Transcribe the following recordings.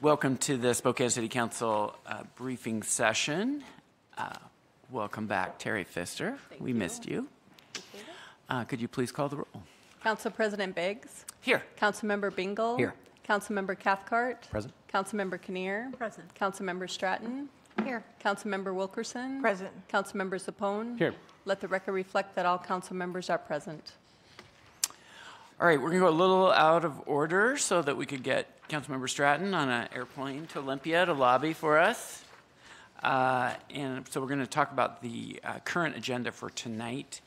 Welcome to the Spokane City Council uh, briefing session. Uh, Welcome back, Terri Pfister. We missed you. Uh, Could you please call the roll? Council President Beggs. Here. Councilmember Bingle. Here. Councilmember Cathcart. Present. Councilmember Kinnear. Present. Councilmember Stratton. Here. Councilmember Wilkerson. Present. Councilmember Zappone. Here. Let the record reflect that all council members are present. All right, we're going to go a little out of order so that we could get Councilmember Stratton on an airplane to Olympia to lobby for us. Uh, And so we're going to talk about the uh, current agenda for tonight.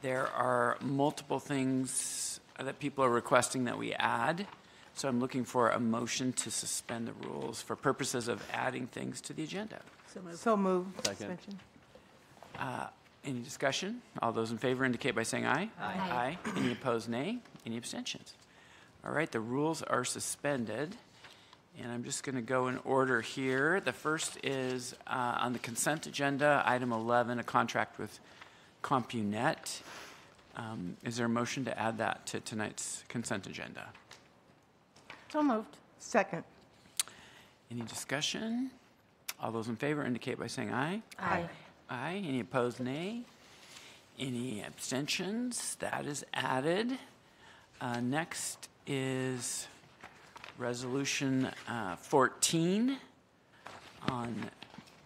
There are multiple things that people are requesting that we add. So I'm looking for a motion to suspend the rules for purposes of adding things to the agenda. So moved. Second. Suspension. Any discussion? All those in favor indicate by saying aye. Aye. aye. Any opposed, nay. Any abstentions? All right, the rules are suspended. And I'm just going to go in order here. The first is uh, on the consent agenda, item 11, a contract with CompuNet. Um, Is there a motion to add that to tonight's consent agenda? So moved. Second. Any discussion? All those in favor indicate by saying aye. Aye. Aye. Any opposed, nay? Any abstentions? That is added. Uh, Next is Resolution uh, 14 on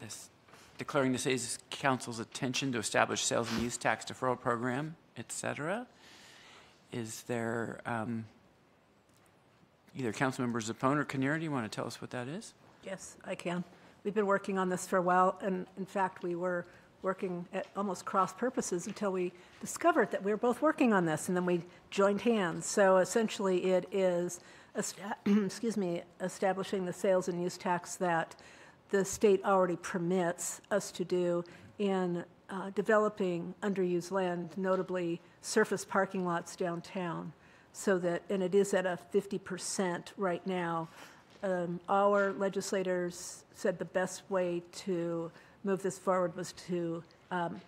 this, declaring the City Council's attention to establish sales and use tax deferral program, et cetera. Is there um, either Councilmember Zappone or Kinnear, do you want to tell us what that is? Yes, I can. We've been working on this for a while, and in fact, we were working at almost cross purposes until we discovered that we were both working on this, and then we joined hands. So essentially, it is, excuse me, establishing the sales and use tax that the state already permits us to do in uh, developing underused land, notably surface parking lots downtown, so that, and it is at a 50% right now. Um, Our legislators said the best way to move this forward was to um,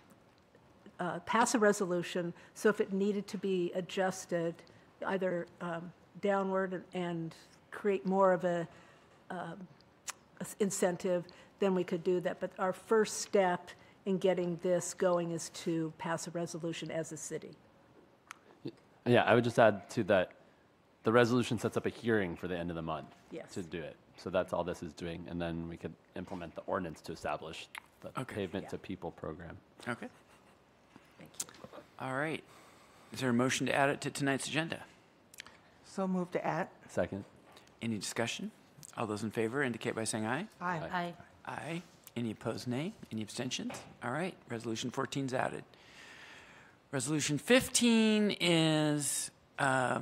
uh, pass a resolution, so if it needed to be adjusted, either um, downward and create more of a um, incentive, then we could do that. But our first step in getting this going is to pass a resolution as a city. Yeah, I would just add to that, the resolution sets up a hearing for the end of the month. Yes. To do it. So that's all this is doing, and then we could implement the ordinance to establish the Okay. pavement to people program. Okay. Thank you. All right. Is there a motion to add it to tonight's agenda? So moved to add. Second? Any discussion? All those in favor indicate by saying aye. Aye. Aye. Aye. Any opposed, nay? Any abstentions? All right, Resolution 14 is added. Resolution 15 is uh, a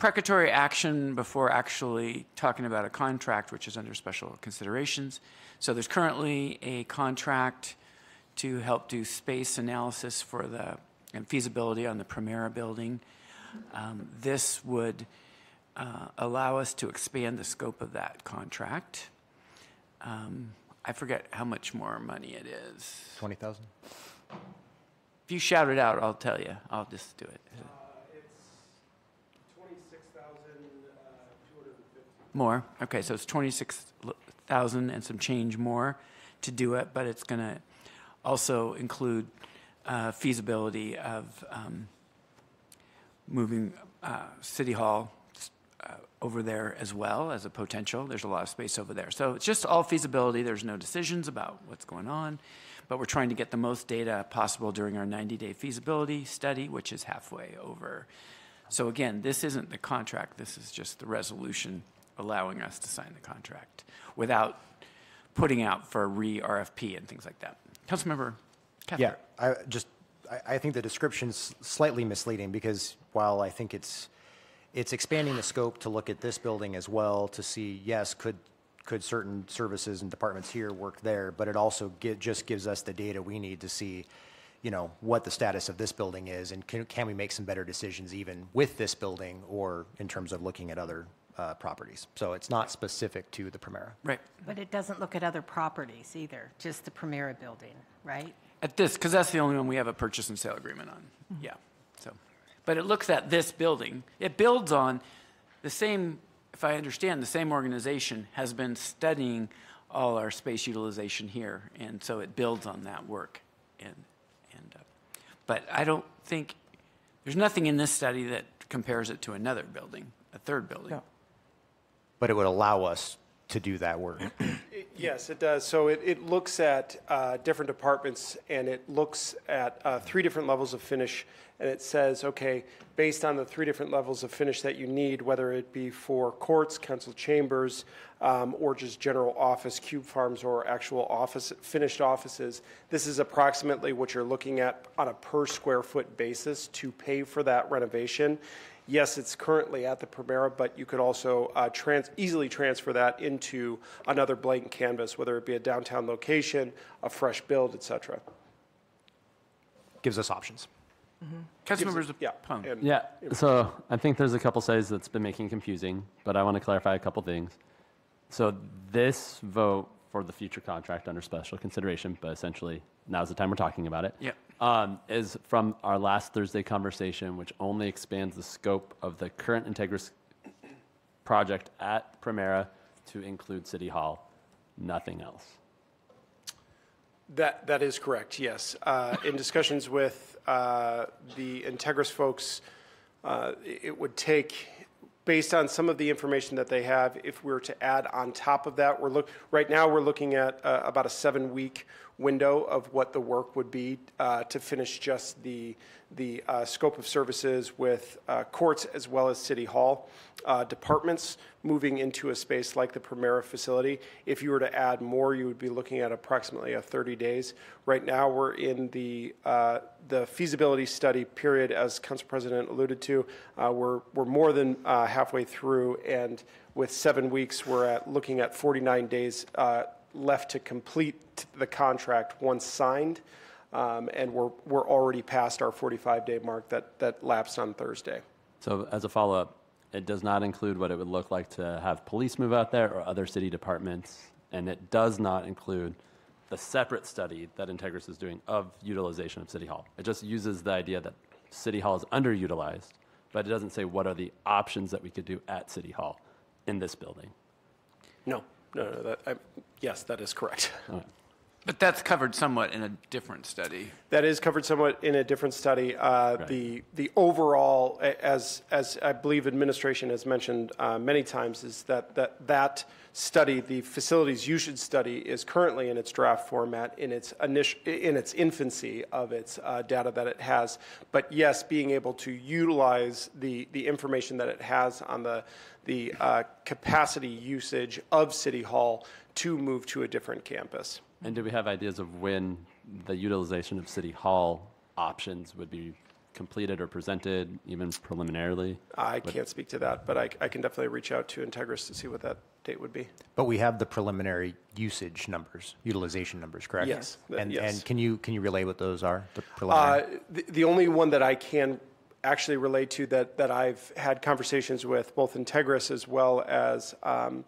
precatory action before actually talking about a contract, which is under special considerations. So there's currently a contract to help do space analysis for the and feasibility on the Premera building. Um, This would uh, allow us to expand the scope of that contract. Um, I forget how much more money it is. 20,000? If you shout it out, I'll tell you. I'll just do it. More. Okay, so it's 26,000 and some change more to do it, but it's going to also include uh, feasibility of um, moving uh, City Hall uh, over there as well as a potential. There's a lot of space over there. So it's just all feasibility. There's no decisions about what's going on, but we're trying to get the most data possible during our 90-day feasibility study, which is halfway over. So again, this isn't the contract. This is just the resolution allowing us to sign the contract without putting out for a re-RFP and things like that. Councilmember Yeah, I just, I, I think the description's slightly misleading because while I think it's, it's expanding the scope to look at this building as well to see, yes, could, could certain services and departments here work there, but it also get, just gives us the data we need to see, you know, what the status of this building is and can, can we make some better decisions even with this building or in terms of looking at other uh, properties. So it's not specific to the Premera. Right. But it doesn't look at other properties either, just the Premera building, right? At this, because that's the only one we have a purchase and sale agreement on. Yeah, so. but it looks at this building. It builds on the same, if I understand, the same organization has been studying all our space utilization here, and so it builds on that work. And, and, uh, but I don't think, there's nothing in this study that compares it to another building, a third building. No. But it would allow us to do that work. Yes, it does. So it, it looks at uh, different departments and it looks at uh, three different levels of finish. And it says, okay, based on the three different levels of finish that you need, whether it be for courts, council chambers, um, or just general office, cube farms, or actual office, finished offices, this is approximately what you're looking at on a per square foot basis to pay for that renovation. Yes, it's currently at the Premera, but you could also uh, trans- easily transfer that into another blank canvas, whether it be a downtown location, a fresh build, et cetera. Gives us options. Councilmembers Yeah. Pung. and- Yeah, so I think there's a couple studies that's been making confusing, but I want to clarify a couple things. So this vote for the future contract under special consideration, but essentially now's the time we're talking about it. Yep. Um, is from our last Thursday conversation, which only expands the scope of the current Integrus project at Premera to include City Hall, nothing else. That, that is correct, yes. Uh, In discussions with uh, the Integrus folks, uh, it would take, based on some of the information that they have, if we were to add on top of that, we're look, right now, we're looking at uh, about a seven-week window of what the work would be uh, to finish just the, the uh, scope of services with uh, courts as well as City Hall uh, departments moving into a space like the Premera facility. If you were to add more, you would be looking at approximately a 30 days. Right now, we're in the, uh, the feasibility study period, as Council President alluded to. Uh, We're, we're more than halfway through, and with seven weeks, we're at, looking at 49 days left to complete the contract once signed. Um, And we're, we're already past our 45-day mark that, that lapsed on Thursday. So as a follow-up, it does not include what it would look like to have police move out there or other city departments, and it does not include the separate study that Integrus is doing of utilization of City Hall. It just uses the idea that City Hall is underutilized, but it doesn't say what are the options that we could do at City Hall in this building. No, no, no, that, I, yes, that is correct. But that's covered somewhat in a different study. That is covered somewhat in a different study. Uh, Right. The, the overall, as, as I believe administration has mentioned uh, many times, is that, that that study, the facilities you should study, is currently in its draft format, in its initial, in its infancy of its uh, data that it has. But yes, being able to utilize the, the information that it has on the, the uh, capacity usage of City Hall to move to a different campus. And do we have ideas of when the utilization of City Hall options would be completed or presented, even preliminarily? I can't speak to that, but I, I can definitely reach out to Integrus to see what that date would be. But we have the preliminary usage numbers, utilization numbers, correct? Yes, And, yes. and can you, can you relay what those are, the Uh, the, the only one that I can actually relate to that, that I've had conversations with both Integrus as well as um,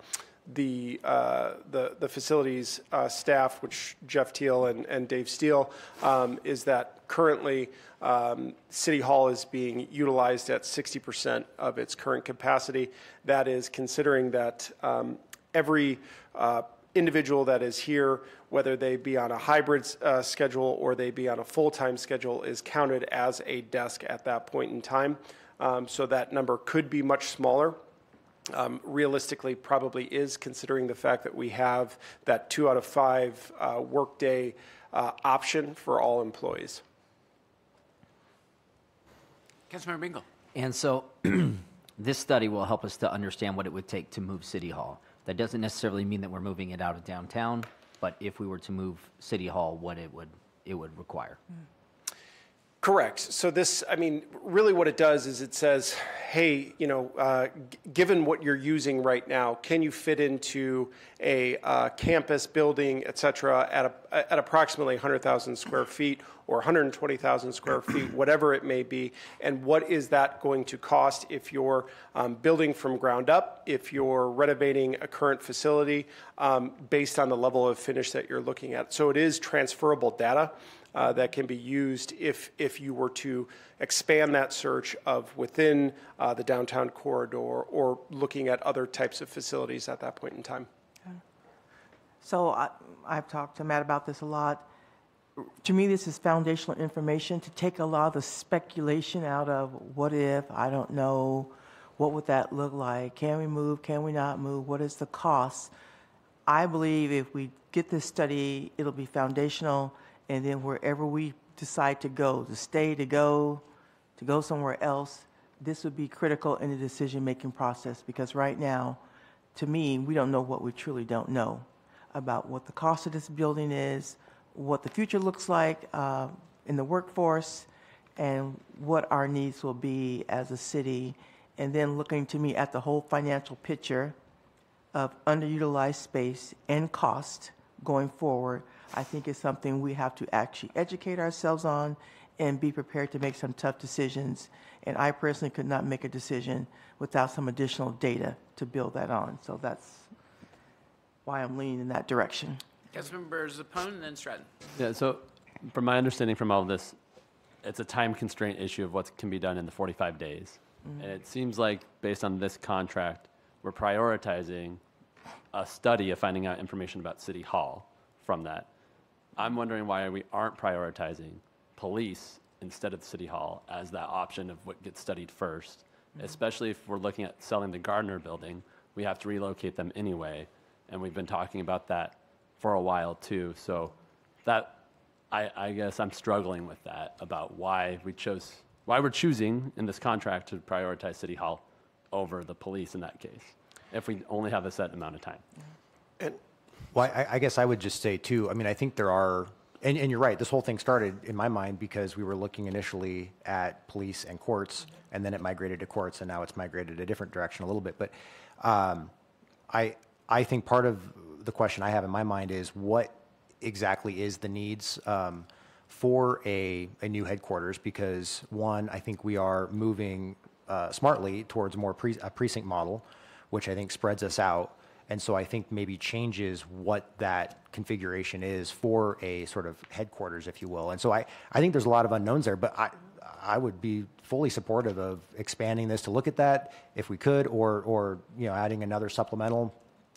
the, uh, the, the facilities uh, staff, which Jeff Teal and, and Dave Steele, um, is that currently um, City Hall is being utilized at 60% of its current capacity. That is considering that um, every uh, individual that is here, whether they be on a hybrid uh, schedule or they be on a full-time schedule, is counted as a desk at that point in time. Um, So that number could be much smaller. Um, Realistically, probably is, considering the fact that we have that two out of five uh, workday uh, option for all employees. Councilmember Bingle. And so this study will help us to understand what it would take to move City Hall. That doesn't necessarily mean that we're moving it out of downtown, but if we were to move City Hall, what it would, it would require. Correct. So this, I mean, really what it does is it says, hey, you know, uh, g- given what you're using right now, can you fit into a uh, campus building, et cetera, at, a, at approximately 100,000 square feet or 120,000 square feet, whatever it may be? And what is that going to cost if you're um, building from ground up, if you're renovating a current facility um, based on the level of finish that you're looking at? So it is transferable data. uh, that can be used if, if you were to expand that search of within uh, the downtown corridor or looking at other types of facilities at that point in time. So I, I've talked to Matt about this a lot. To me, this is foundational information to take a lot of the speculation out of what if, I don't know, what would that look like? Can we move? Can we not move? What is the cost? I believe if we get this study, it'll be foundational, and then wherever we decide to go, to stay, to go, to go somewhere else, this would be critical in the decision-making process because right now, to me, we don't know what we truly don't know about what the cost of this building is, what the future looks like uh, in the workforce, and what our needs will be as a city. And then looking to me at the whole financial picture of underutilized space and cost going forward, I think is something we have to actually educate ourselves on and be prepared to make some tough decisions. And I personally could not make a decision without some additional data to build that on. So that's why I'm leaning in that direction. Councilmember Zappone and then Stratton. Yeah, so from my understanding from all of this, it's a time constraint issue of what can be done in the 45 days. Mm-hmm. And it seems like, based on this contract, we're prioritizing a study of finding out information about City Hall from that. I'm wondering why we aren't prioritizing police instead of City Hall as that option of what gets studied first, mm-hmm. especially if we're looking at selling the Gardner building, we have to relocate them anyway. And we've been talking about that for a while too. So that, I, I guess I'm struggling with that about why we chose, why we're choosing in this contract to prioritize City Hall over the police in that case, if we only have a set amount of time. And Well, I, I guess I would just say too, I mean, I think there are, and, and you're right, this whole thing started in my mind because we were looking initially at police and courts, and then it migrated to courts, and now it's migrated a different direction a little bit. But um, I, I think part of the question I have in my mind is what exactly is the needs um, for a, a new headquarters? Because one, I think we are moving uh, smartly towards more pre- a precinct model, which I think spreads us out. And so I think maybe changes what that configuration is for a sort of headquarters, if you will. And so I, I think there's a lot of unknowns there, but I, I would be fully supportive of expanding this to look at that if we could, or, or, you know, adding another supplemental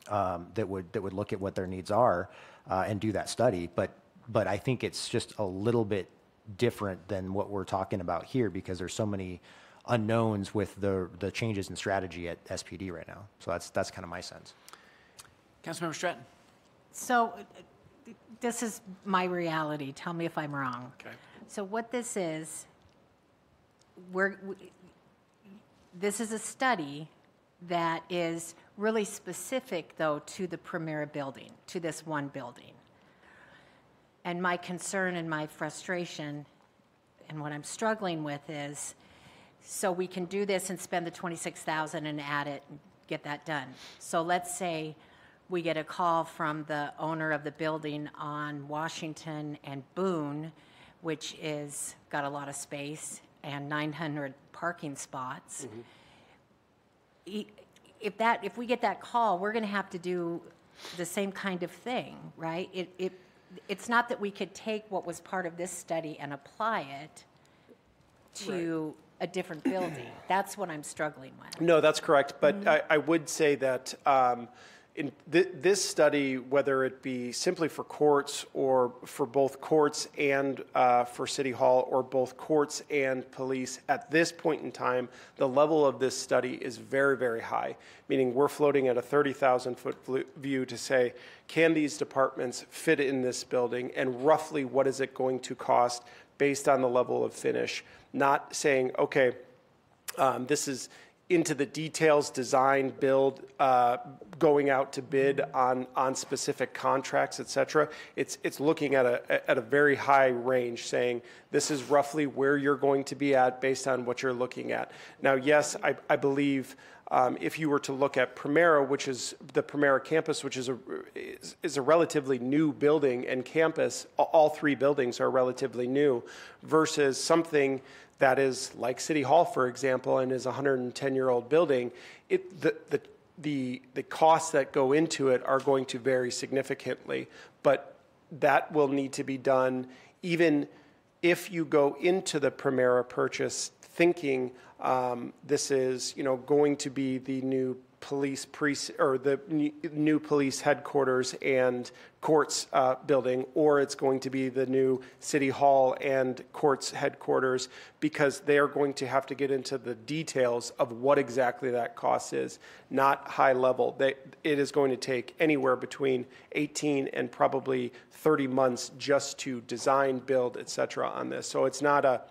um, that would, that would look at what their needs are uh, and do that study. But, but I think it's just a little bit different than what we're talking about here because there's so many unknowns with the, the changes in strategy at SPD right now. So that's, that's kind of my sense. Councilmember Stratton. So uh, this is my reality. Tell me if I'm wrong. Okay. So what this is, we're, we- this is a study that is really specific, though, to the Premera building, to this one building. And my concern and my frustration and what I'm struggling with is, so we can do this and spend the 26,000 and add it and get that done. So let's say we get a call from the owner of the building on Washington and Boone, which is, got a lot of space and 900 parking spots. Mm-hmm. E- If that, if we get that call, we're going to have to do the same kind of thing, right? It, it, it's not that we could take what was part of this study and apply it to a different building. That's what I'm struggling with. No, that's correct. But I, I would say that um, in th- this study, whether it be simply for courts or for both courts and uh, for City Hall or both courts and police, at this point in time, the level of this study is very, very high, meaning we're floating at a 30,000 foot view to say, can these departments fit in this building and roughly what is it going to cost based on the level of finish? Not saying, okay, um, This is into the details, design, build, uh, going out to bid on, on specific contracts, et cetera. It's, it's looking at a, at a very high range, saying this is roughly where you're going to be at based on what you're looking at. Now, yes, I, I believe um, if you were to look at Premera, which is the Premera campus, which is a, is, is a relatively new building and campus, all three buildings are relatively new, versus something that is like City Hall, for example, and is a 110-year-old building, it, the, the, the, the costs that go into it are going to vary significantly. But that will need to be done even if you go into the Premera purchase thinking um, this is, you know, going to be the new police precinct, or the new- police headquarters and courts uh, building, or it's going to be the new city hall and courts headquarters, because they are going to have to get into the details of what exactly that cost is, not high level. They, it is going to take anywhere between 18 and probably 30 months just to design, build, et cetera, on this. So it's not a,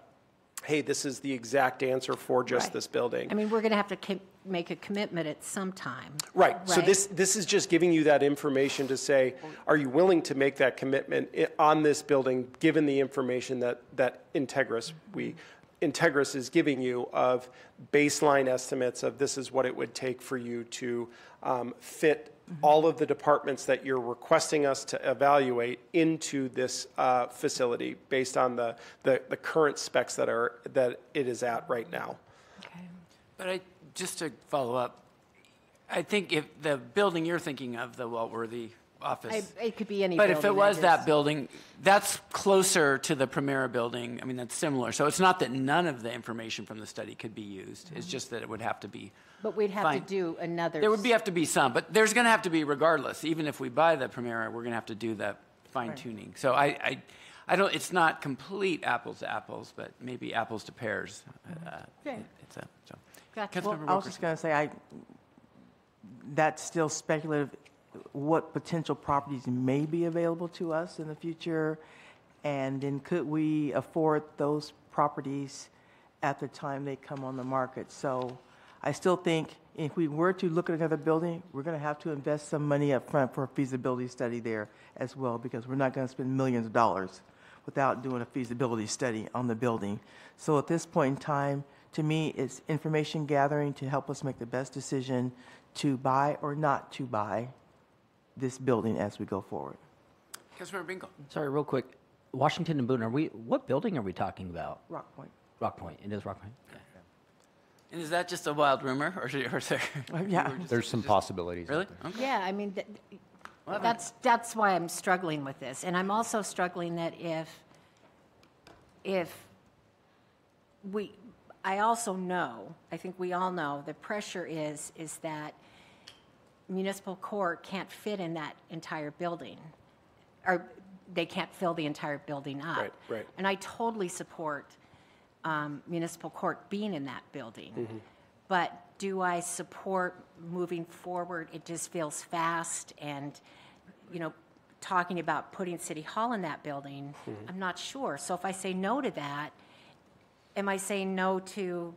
hey, this is the exact answer for just Right. this building. I mean, we're going to have to make a commitment at some time. Right, so this, this is just giving you that information to say, are you willing to make that commitment on this building, given the information that, that Integrus, we, Integrus is giving you of baseline estimates of this is what it would take for you to um, fit all of the departments that you're requesting us to evaluate into this uh, facility based on the, the, the current specs that are, that it is at right now. Okay. But I, just to follow up, I think if the building you're thinking of, the Walworthy office. I- It could be any But building. if it was that building, that's closer to the Premera building. I mean, that's similar. So it's not that none of the information from the study could be used. It's just that it would have to be, But we'd have to do another. there would be, have to be some, but there's going to have to be regardless. Even if we buy the Premera, we're going to have to do that fine tuning. So I, I, I don't, it's not complete apples to apples, but maybe apples to pears. Uh, Okay. It's a, so. Gotcha. Councilmember I was just going to say, I, that's still speculative, what potential properties may be available to us in the future, and then could we afford those properties at the time they come on the market? So I still think if we were to look at another building, we're going to have to invest some money up front for a feasibility study there as well, because we're not going to spend millions of dollars without doing a feasibility study on the building. So at this point in time, to me, it's information gathering to help us make the best decision to buy or not to buy this building as we go forward. Councilmember Bingle. Sorry, real quick. Washington and Boone, are we, what building are we talking about? Rock Point. Rock Point. It is Rock Point? And is that just a wild rumor, or, should- or is there? Yeah. There's some possibilities. Really? Okay. Yeah, I mean, th- that's, that's why I'm struggling with this. And I'm also struggling that if, if we, I also know, I think we all know, the pressure is, is that municipal court can't fit in that entire building, or they can't fill the entire building up. Right, right. And I totally support um, municipal court being in that building. But do I support moving forward? It just feels fast and, you know, talking about putting City Hall in that building, I'm not sure. So if I say no to that, am I saying no to,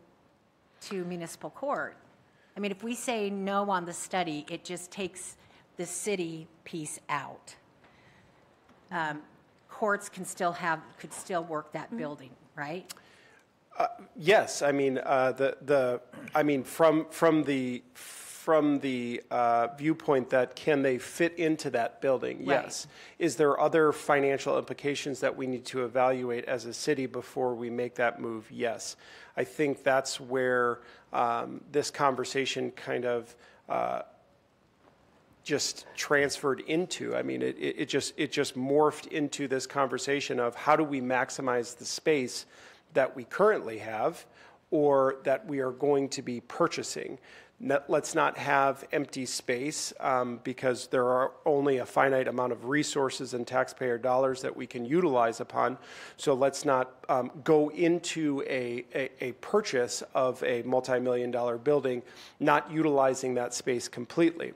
to municipal court? I mean, if we say no on the study, it just takes the city piece out. Um, Courts can still have, could still work that building, right? Yes, I mean, uh, the, the, I mean, from, from the, from the uh, viewpoint that can they fit into that building? Right. Yes. Is there other financial implications that we need to evaluate as a city before we make that move? Yes. I think that's where um, this conversation kind of uh, just transferred into. I mean, it, it just, it just morphed into this conversation of how do we maximize the space that we currently have or that we are going to be purchasing. Let's not have empty space um, because there are only a finite amount of resources and taxpayer dollars that we can utilize upon. So let's not um, go into a, a, a purchase of a multi-million dollar building, not utilizing that space completely.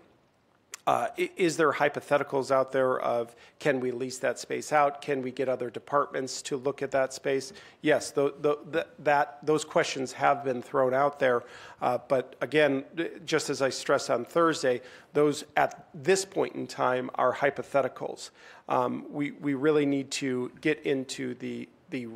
Uh, Is there hypotheticals out there of, can we lease that space out? Can we get other departments to look at that space? Yes, tho- tho- th- that, those questions have been thrown out there. Uh, But again, just as I stressed on Thursday, those at this point in time are hypotheticals. Um, We, we really need to get into the, the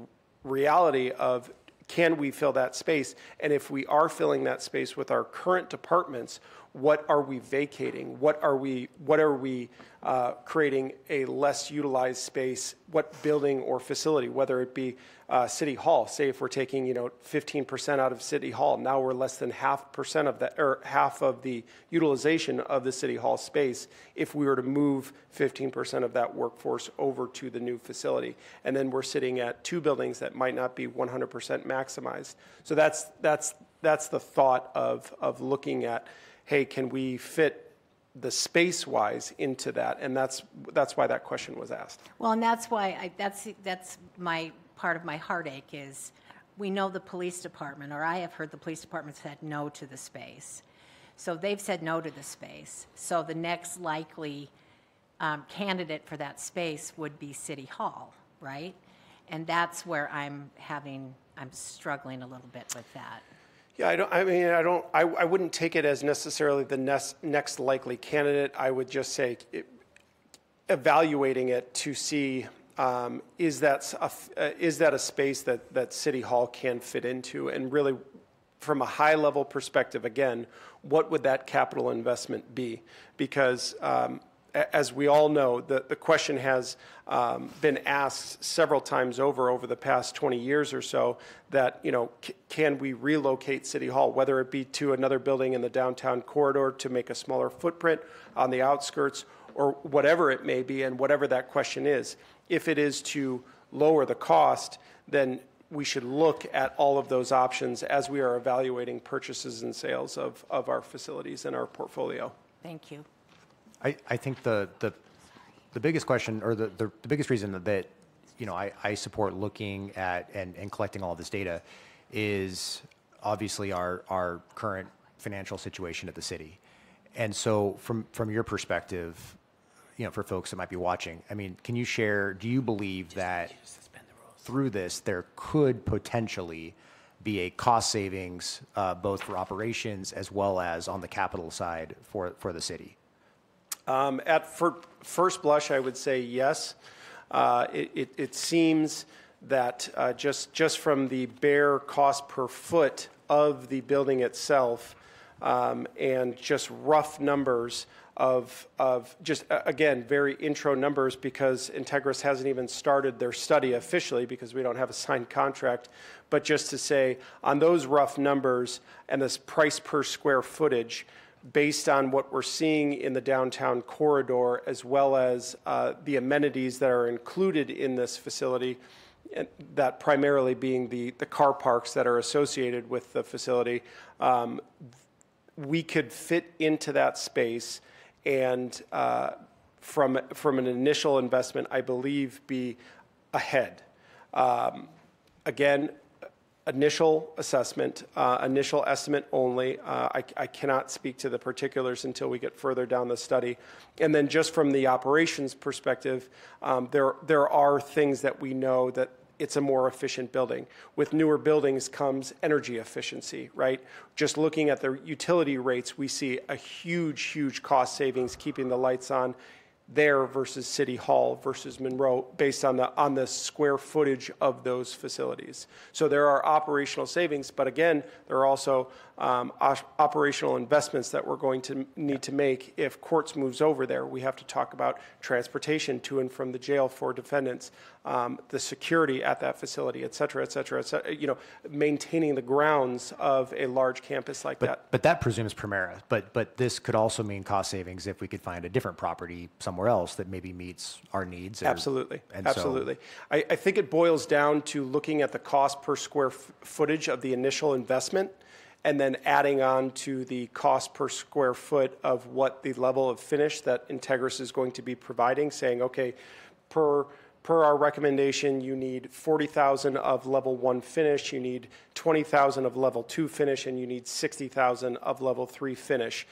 reality of can we fill that space? And if we are filling that space with our current departments, what are we vacating? What are we, what are we uh, creating a less utilized space? What building or facility, whether it be uh, City Hall, say if we're taking, you know, 15% out of City Hall, now we're less than half percent of that, or half of the utilization of the City Hall space if we were to move 15% of that workforce over to the new facility. And then we're sitting at two buildings that might not be 100% maximized. So that's, that's, that's the thought of, of looking at, hey, can we fit the space-wise into that? And that's, that's why that question was asked. Well, and that's why, I, that's, that's my, part of my heartache is, we know the police department, or I have heard the police department said no to the space. So they've said no to the space. So the next likely um, candidate for that space would be City Hall, right? And that's where I'm having, I'm struggling a little bit with that. Yeah, I don't, I mean, I don't, I, I wouldn't take it as necessarily the next, next likely candidate. I would just say it- evaluating it to see, um, is that, a uh, is that a space that, that City Hall can fit into? And really, from a high-level perspective, again, what would that capital investment be? Because um, as we all know, the, the question has um, been asked several times over, over the past 20 years or so, that, you know, c- can we relocate City Hall, whether it be to another building in the downtown corridor to make a smaller footprint on the outskirts, or whatever it may be, and whatever that question is. If it is to lower the cost, then we should look at all of those options as we are evaluating purchases and sales of, of our facilities and our portfolio. Thank you. I, I think the, the, the biggest question, or the, the, the biggest reason that, you know, I, I support looking at and, and collecting all this data is obviously our, our current financial situation at the city. And so from, from your perspective, you know, for folks that might be watching, I mean, can you share, do you believe that through this, there could potentially be a cost savings, uh, both for operations as well as on the capital side for, for the city? Um, At fir- first blush, I would say yes. Uh, It it- it seems that uh, just just from the bare cost per foot of the building itself, um, and just rough numbers of, of just, uh, again, very intro numbers, because Integrus hasn't even started their study officially, because we don't have a signed contract, but just to say, on those rough numbers and this price per square footage, based on what we're seeing in the downtown corridor, as well as uh, the amenities that are included in this facility, and that primarily being the, the car parks that are associated with the facility, um, we could fit into that space and uh, from, from an initial investment, I believe, be ahead. Um, Again, initial assessment, uh, initial estimate only. Uh, I, I cannot speak to the particulars until we get further down the study. And then just from the operations perspective, um, there, there are things that we know that it's a more efficient building. With newer buildings comes energy efficiency, right? Just looking at the utility rates, we see a huge, huge cost savings keeping the lights on there versus City Hall versus Monroe based on the, on the square footage of those facilities. So there are operational savings, but again, there are also um, operational investments that we're going to need to make if courts moves over there. We have to talk about transportation to and from the jail for defendants, um, the security at that facility, et cetera, et cetera, et cetera, you know, maintaining the grounds of a large campus like that. But, but that presumes Premera, but, but this could also mean cost savings if we could find a different property somewhere else that maybe meets our needs. or- Absolutely, and so- absolutely. I, I think it boils down to looking at the cost per square f- footage of the initial investment and then adding on to the cost per square foot of what the level of finish that Integrus is going to be providing, saying, okay, per, per our recommendation, you need 40,000 of level one finish, you need 20,000 of level two finish, and you need 60,000 of level three finish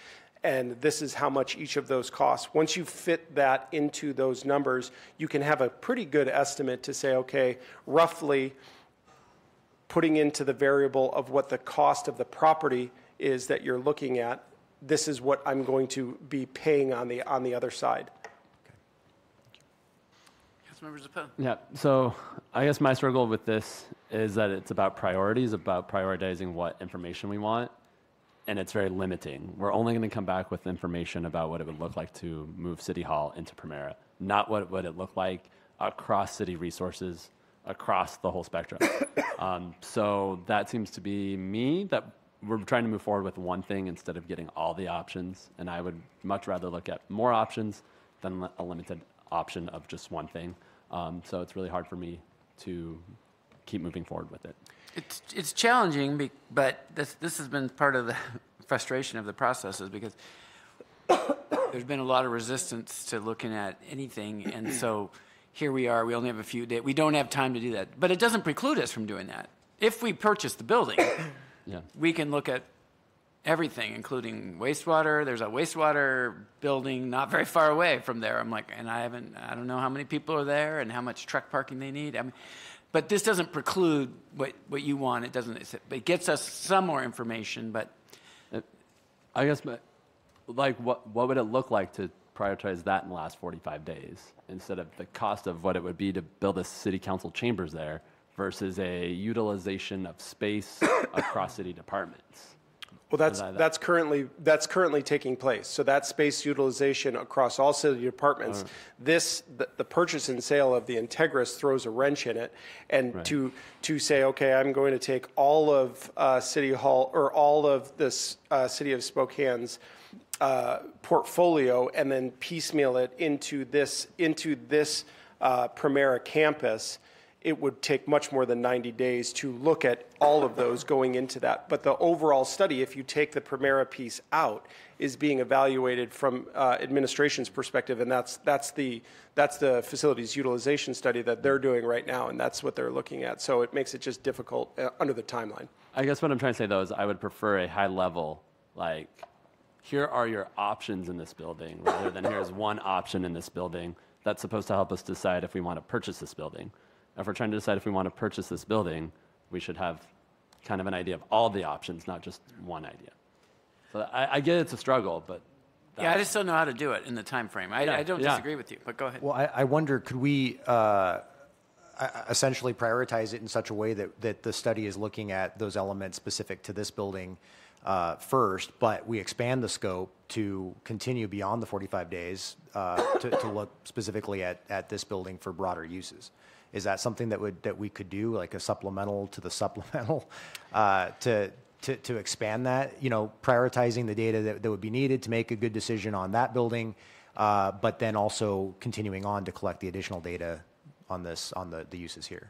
and this is how much each of those costs. Once you fit that into those numbers, you can have a pretty good estimate to say, okay, roughly putting into the variable of what the cost of the property is that you're looking at, this is what I'm going to be paying on the, on the other side. Councilmember Zappone. Yeah, so I guess my struggle with this is that it's about priorities, about prioritizing what information we want. and it's very limiting. We're only going to come back with information about what it would look like to move City Hall into Premera, not what would it look like across city resources, across the whole spectrum. um, so that seems to be me that we're trying to move forward with one thing instead of getting all the options. And I would much rather look at more options than a limited option of just one thing. Um, so it's really hard for me to keep moving forward with it. It's, it's challenging, but this, this has been part of the frustration of the process is because there's been a lot of resistance to looking at anything. And so here we are, we only have a few days. We don't have time to do that. But it doesn't preclude us from doing that. If we purchase the building, Yeah. we can look at everything, including wastewater. There's a wastewater building not very far away from there. I'm like, and I haven't, I don't know how many people are there and how much truck parking they need. I mean, but this doesn't preclude what, what you want. It doesn't, it gets us some more information, but uh, I guess, like, what, what would it look like to prioritize that in the last 45 days instead of the cost of what it would be to build a city council chambers there versus a utilization of space across city departments? Well, that's, that- that's currently, that's currently taking place. So that space utilization across all city departments, this, the, the purchase and sale of the Integrus throws a wrench in it. And to, to say, okay, I'm going to take all of uh, City Hall, or all of this uh, City of Spokane's uh, portfolio and then piecemeal it into this, into this uh, Premera campus, it would take much more than 90 days to look at all of those going into that. But the overall study, if you take the Premera piece out, is being evaluated from uh, administration's perspective, and that's that's the that's the facilities utilization study that they're doing right now, and that's what they're looking at. So it makes it just difficult uh, under the timeline. I guess what I'm trying to say though is I would prefer a high level, like, here are your options in this building, rather than here's one option in this building that's supposed to help us decide if we want to purchase this building. If we're trying to decide if we want to purchase this building, we should have kind of an idea of all the options, not just one idea. So I, I get it's a struggle, but yeah, I just don't know how to do it in the time frame. I, Yeah, I don't yeah. disagree with you, but go ahead. Well, I, I wonder, could we uh, essentially prioritize it in such a way that, that the study is looking at those elements specific to this building uh, first, but we expand the scope to continue beyond the 45 days uh, to, to look specifically at, at this building for broader uses? Is that something that would, that we could do, like a supplemental to the supplemental, uh, to, to, to expand that, you know, prioritizing the data that, that would be needed to make a good decision on that building, uh, but then also continuing on to collect the additional data on this, on the, the uses here.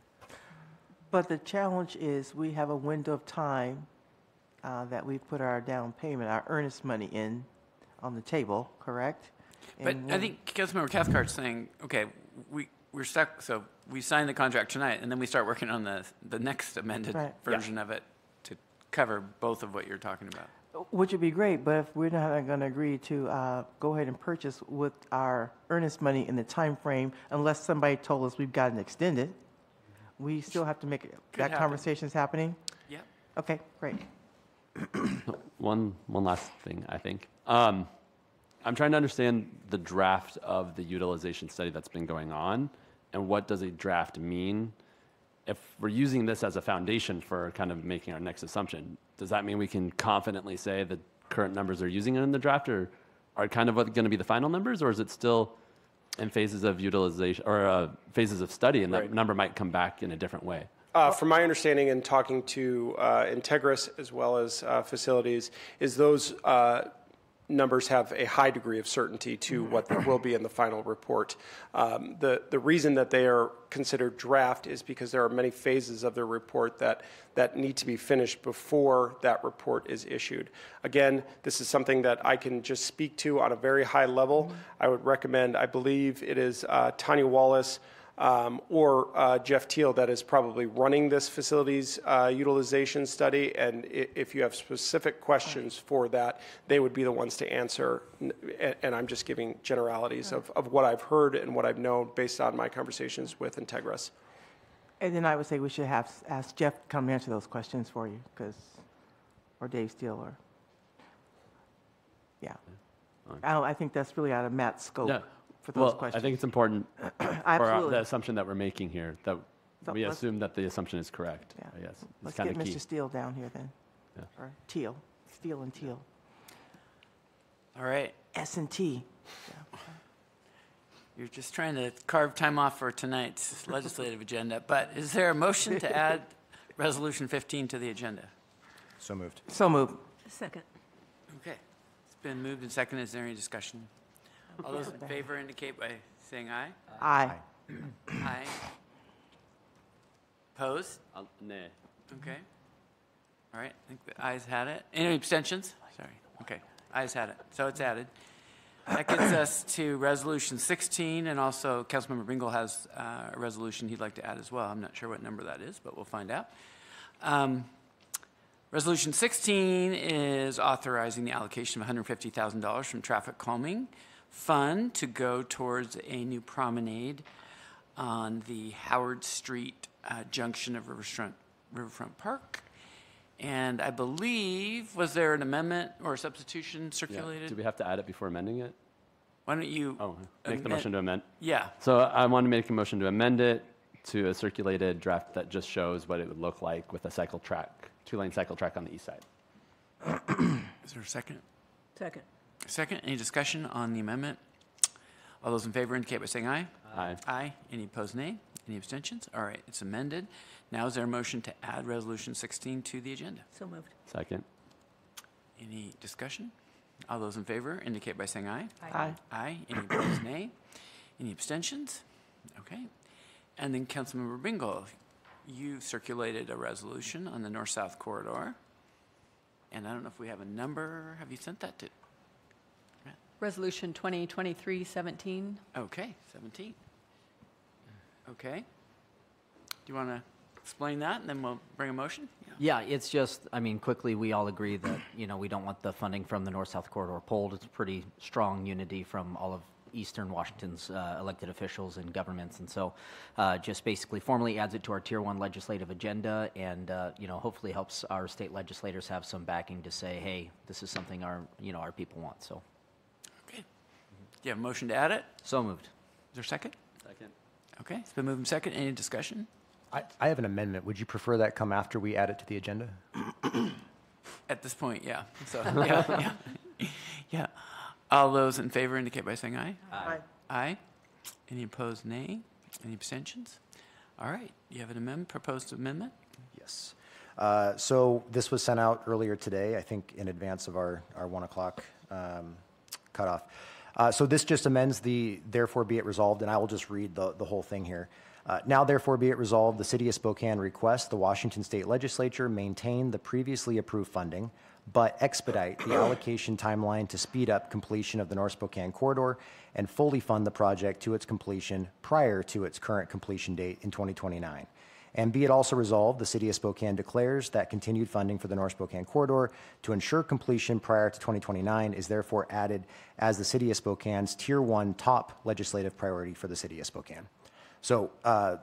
But the challenge is we have a window of time uh, that we put our down payment, our earnest money in on the table, correct? But And I think Councilmember Cathcart's saying, okay, we, we're stuck, so we sign the contract tonight, and then we start working on the, the next amended Right. version of it to cover both of what you're talking about. Which would be great, but if we're not going to agree to uh, go ahead and purchase with our earnest money in the time frame, unless somebody told us we've gotten extended, we still have to make, it- that happen. conversation's happening? Yep. Okay, great. One one last thing I think. Um, I'm trying to understand the draft of the utilization study that's been going on, and what does a draft mean? If we're using this as a foundation for kind of making our next assumption, does that mean we can confidently say the current numbers are using it in the draft, or are kind of what going to be the final numbers, or is it still in phases of utilization or uh, phases of study, and that Right. number might come back in a different way? Uh, from my understanding and talking to uh, Integrus as well as uh, facilities, is those uh, numbers have a high degree of certainty to what there will be in the final report. Um, the the reason that they are considered draft is because there are many phases of the report that that need to be finished before that report is issued. Again, this is something that I can just speak to on a very high level. I would recommend. I believe it is uh, Tanya Wallace um, or uh, Jeff Teal that is probably running this facilities uh, utilization study. And i- if you have specific questions for that, they would be the ones to answer. N- a- And I'm just giving generalities of, of what I've heard and what I've known based on my conversations with Integrus. And then I would say we should have, ask Jeff to come answer those questions for you, because, or Dave Steele, or, yeah. I don't, I think that's really out of Matt's scope Yeah. For those well, questions. I think it's important for our, Absolutely. the assumption that we're making here that So we let's- assume that the assumption is correct. Yeah. I guess it's Let's kind get of key. Mr. Steele down here then, Yeah. or Teal. Steel and teal. All right, S and T. you're just trying to carve time off for tonight's legislative agenda, but is there a motion to add Resolution 15 to the agenda? So moved. So moved. Second. Okay, it's been moved and seconded. Is there any discussion? All those in favor indicate by saying aye. Aye. Aye. Opposed? Uh, Nay. Okay. All right, I think the ayes had it. Any abstentions? Sorry, okay, ayes had it, so it's added. That gets us to Resolution 16, and also Councilmember Bingle has uh, a resolution he'd like to add as well. I'm not sure what number that is, but we'll find out. Um, Resolution 16 is authorizing the allocation of $150,000 from Traffic Calming Fund to go towards a new promenade on the Howard Street uh, junction of Riverfront, Riverfront Park. And I believe, was there an amendment or a substitution Yeah. circulated? Do we have to add it before amending it? Why don't you? Oh, make the amend- motion to amend. Yeah, So I want to make a motion to amend it to a circulated draft that just shows what it would look like with a cycle track, two-lane cycle track on the east side. is there a second? Second. Second, any discussion on the amendment? All those in favor indicate by saying aye. Aye. Aye. Any opposed, nay? Any abstentions? All right, it's amended. Now is there a motion to add Resolution 16 to the agenda? So moved. Second. Any discussion? All those in favor indicate by saying aye. Aye. Aye. Any opposed, nay? Any abstentions? Okay. And then Councilmember Bingle, you circulated a resolution on the north-south corridor. And I don't know if we have a number. Have you sent that to? Resolution 2023-17. Okay, 17. Okay. Do you want to explain that, and then we'll bring a motion? Yeah, it's just, I mean, quickly, we all agree that, you know, we don't want the funding from the north-south corridor pulled. It's pretty strong unity from all of eastern Washington's uh, elected officials and governments. And so uh, just basically formally adds it to our Tier 1 legislative agenda and, uh, you know, hopefully helps our state legislators have some backing to say, hey, this is something our, you know, our people want. So, Okay. Do you have a motion to add it? so moved. Is there a second? Second. Okay, it's been moved and second. Any discussion? I, I have an amendment. Would you prefer that come after we add it to the agenda? At this point, yeah. So, yeah, yeah. Yeah. All those in favor indicate by saying aye. Aye. Aye. Any opposed, nay? Any abstentions? All right, you have an amendment, proposed amendment? Yes. Uh, So this was sent out earlier today, I think in advance of our, our 1 o'clock um, cutoff. Uh, So this just amends the therefore be it resolved, and I will just read the, the whole thing here. Uh, Now therefore be it resolved, the city of Spokane requests the Washington State Legislature maintain the previously approved funding, but expedite the allocation timeline to speed up completion of the North Spokane corridor and fully fund the project to its completion prior to its current completion date in 2029. And be it also resolved, the city of Spokane declares that continued funding for the North Spokane corridor to ensure completion prior to 2029 is therefore added as the city of Spokane's Tier 1 top legislative priority for the city of Spokane. So uh,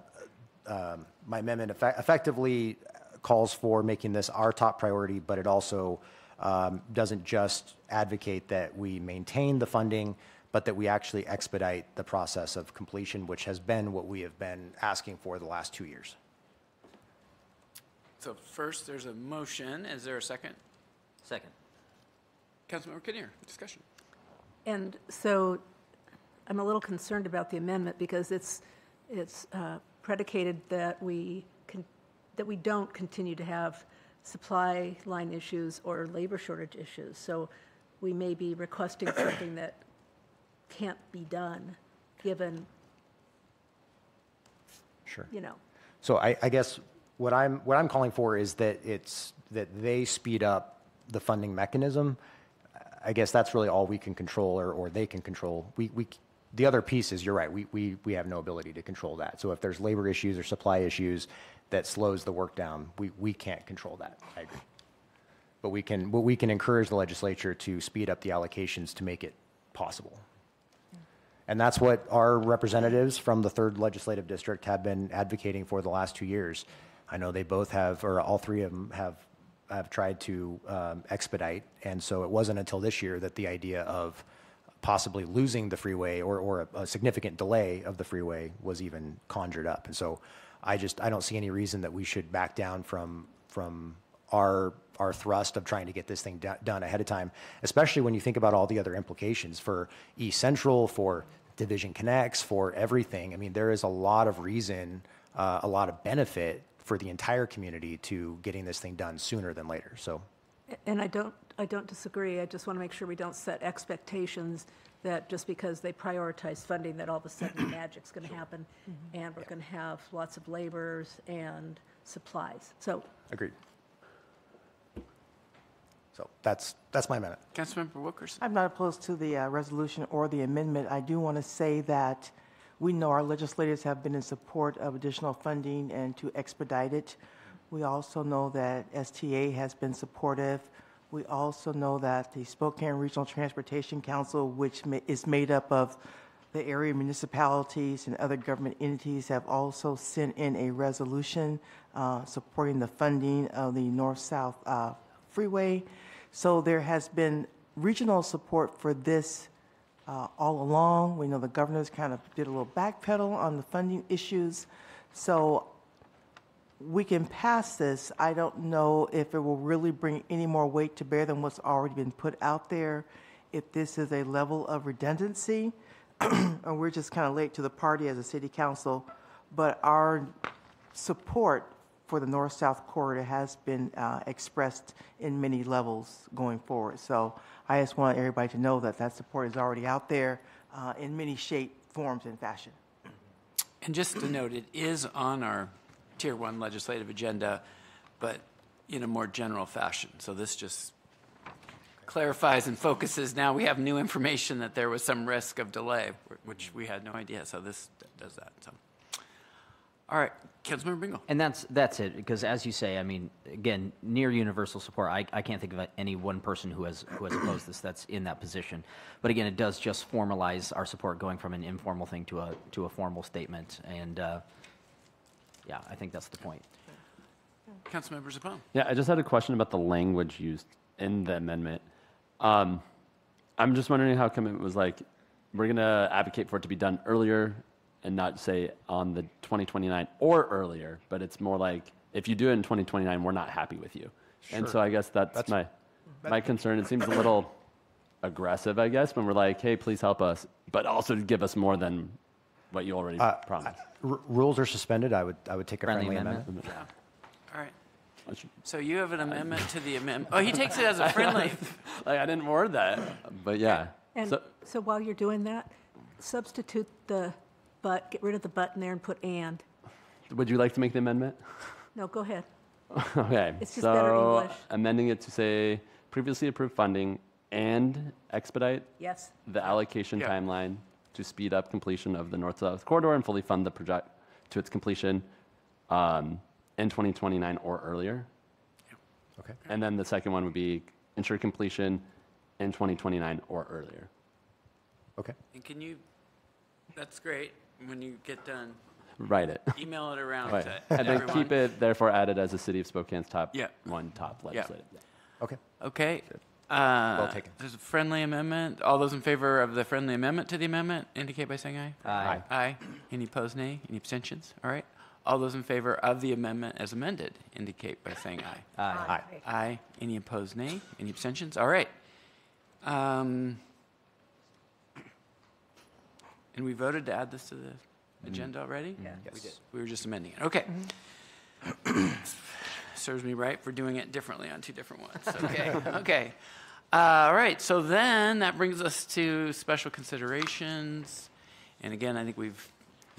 um, my amendment effe- effectively calls for making this our top priority, but it also um, doesn't just advocate that we maintain the funding, but that we actually expedite the process of completion, which has been what we have been asking for the last two years. So first, there's a motion. Is there a second? Second. Councilmember Kinnear, discussion. And so I'm a little concerned about the amendment because it's, it's uh, predicated that we, can- that we don't continue to have supply line issues or labor shortage issues. So we may be requesting something that can't be done, given, Sure. you know, So I, I guess what I'm, what I'm calling for is that it's, that they speed up the funding mechanism. I guess that's really all we can control or, or they can control. We, we, the other piece is, you're right, we, we, we have no ability to control that. So if there's labor issues or supply issues that slows the work down, we, we can't control that. I agree. But we can, but we can encourage the legislature to speed up the allocations to make it possible. And that's what our representatives from the third legislative district have been advocating for the last two years. I know they both have, or all three of them have, have tried to um, expedite. And so it wasn't until this year that the idea of possibly losing the freeway or, or a, a significant delay of the freeway was even conjured up. And so I just, I don't see any reason that we should back down from, from our our thrust of trying to get this thing do- done ahead of time, especially when you think about all the other implications for East Central, for Division Connects, for everything. I mean, there is a lot of reason, uh, a lot of benefit for the entire community to getting this thing done sooner than later. So, And I don't, I don't disagree. I just want to make sure we don't set expectations that just because they prioritize funding, that all of a sudden magic's going to happen, and we're going to have lots of laborers and supplies. So agreed. So that's that's my amendment. Councilmember Wilkerson. I'm not opposed to the uh, resolution or the amendment. I do want to say that we know our legislators have been in support of additional funding and to expedite it. We also know that STA has been supportive. We also know that the Spokane Regional Transportation Council, which ma- is made up of the area municipalities and other government entities, have also sent in a resolution uh, supporting the funding of the north-south uh, freeway. So there has been regional support for this uh, all along. We know the governors kind of did a little backpedal on the funding issues. So we can pass this. I don't know if it will really bring any more weight to bear than what's already been put out there. If this is a level of redundancy, and we're just kind of late to the party as a city council, but our support for the north-south corridor has been uh, expressed in many levels going forward. So I just want everybody to know that that support is already out there uh, in many shape, forms, and fashion. And just to note, it is on our Tier 1 legislative agenda, but in a more general fashion. So this just clarifies and focuses. Now we have new information that there was some risk of delay, which we had no idea. So this does that. So, all right, Councilmember Bingle. And that's, that's it, because as you say, I mean, again, near universal support, I, I can't think of any one person who has, who has opposed this that's in that position. But again, it does just formalize our support going from an informal thing to a, to a formal statement. And, uh, yeah, I think that's the point. Councilmember Zappone. Yeah, I just had a question about the language used in the amendment. Um, I'm just wondering how come it was like, we're going to advocate for it to be done earlier and not say on the 2029 or earlier, but it's more like, if you do it in 2029, we're not happy with you. Sure. And so I guess that's, That's- my, my concern. It seems a little aggressive, I guess, when we're like, hey, please help us, but also give us more than what you already Uh, promised. R- rules are suspended. I would I would take a Friendly friendly, amendment? amendment. All right. So you have an amendment to the amendment. Oh, he takes it as a friendly. Like, I didn't word that, but yeah. And So- so while you're doing that, substitute the but, get rid of the but in there and put and. Would you like to make the amendment? No, go ahead. Okay. It's just better so English. amending it to say previously approved funding and expedite Yes, the allocation Yeah. timeline to speed up completion of the north-south corridor and fully fund the project to its completion um, in 2029 or earlier. Okay. And then the second one would be ensure completion in 2029 or earlier. Okay. And can you, that's great. When you get done, Write it. email it around Right. to And then everyone. keep it therefore added as the city of Spokane's top Yeah. one top legislative. Okay. Okay. Uh, taken. There's a friendly amendment. All those in favor of the friendly amendment to the amendment indicate by saying aye. Aye. Aye. Any opposed, nay? Any abstentions? All right. All those in favor of the amendment as amended indicate by saying aye. Aye. Aye. Aye. Any opposed, nay? Any abstentions? All right. Um, and we voted to add this to the agenda already? Yeah. Yes. We were just amending it. Okay. Serves me right for doing it differently on two different ones. Okay. okay. Uh, all right. So then that brings us to special considerations. And again, I think we've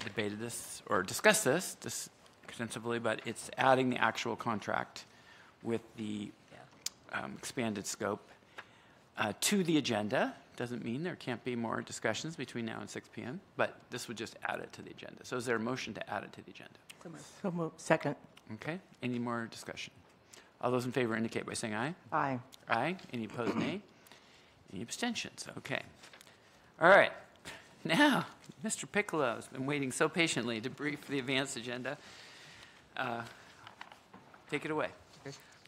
debated this or discussed this, this extensively, but it's adding the actual contract with the um, expanded scope uh, to the agenda. Doesn't mean there can't be more discussions between now and 6 p.m., but this would just add it to the agenda. So is there a motion to add it to the agenda? So moved. Second. Okay, any more discussion? All those in favor indicate by saying aye. Aye. Aye. Any opposed, nay? Any abstentions? Okay. All right. Now, Mr. Piccolo has been waiting so patiently to brief the advanced agenda. Uh, Take it away.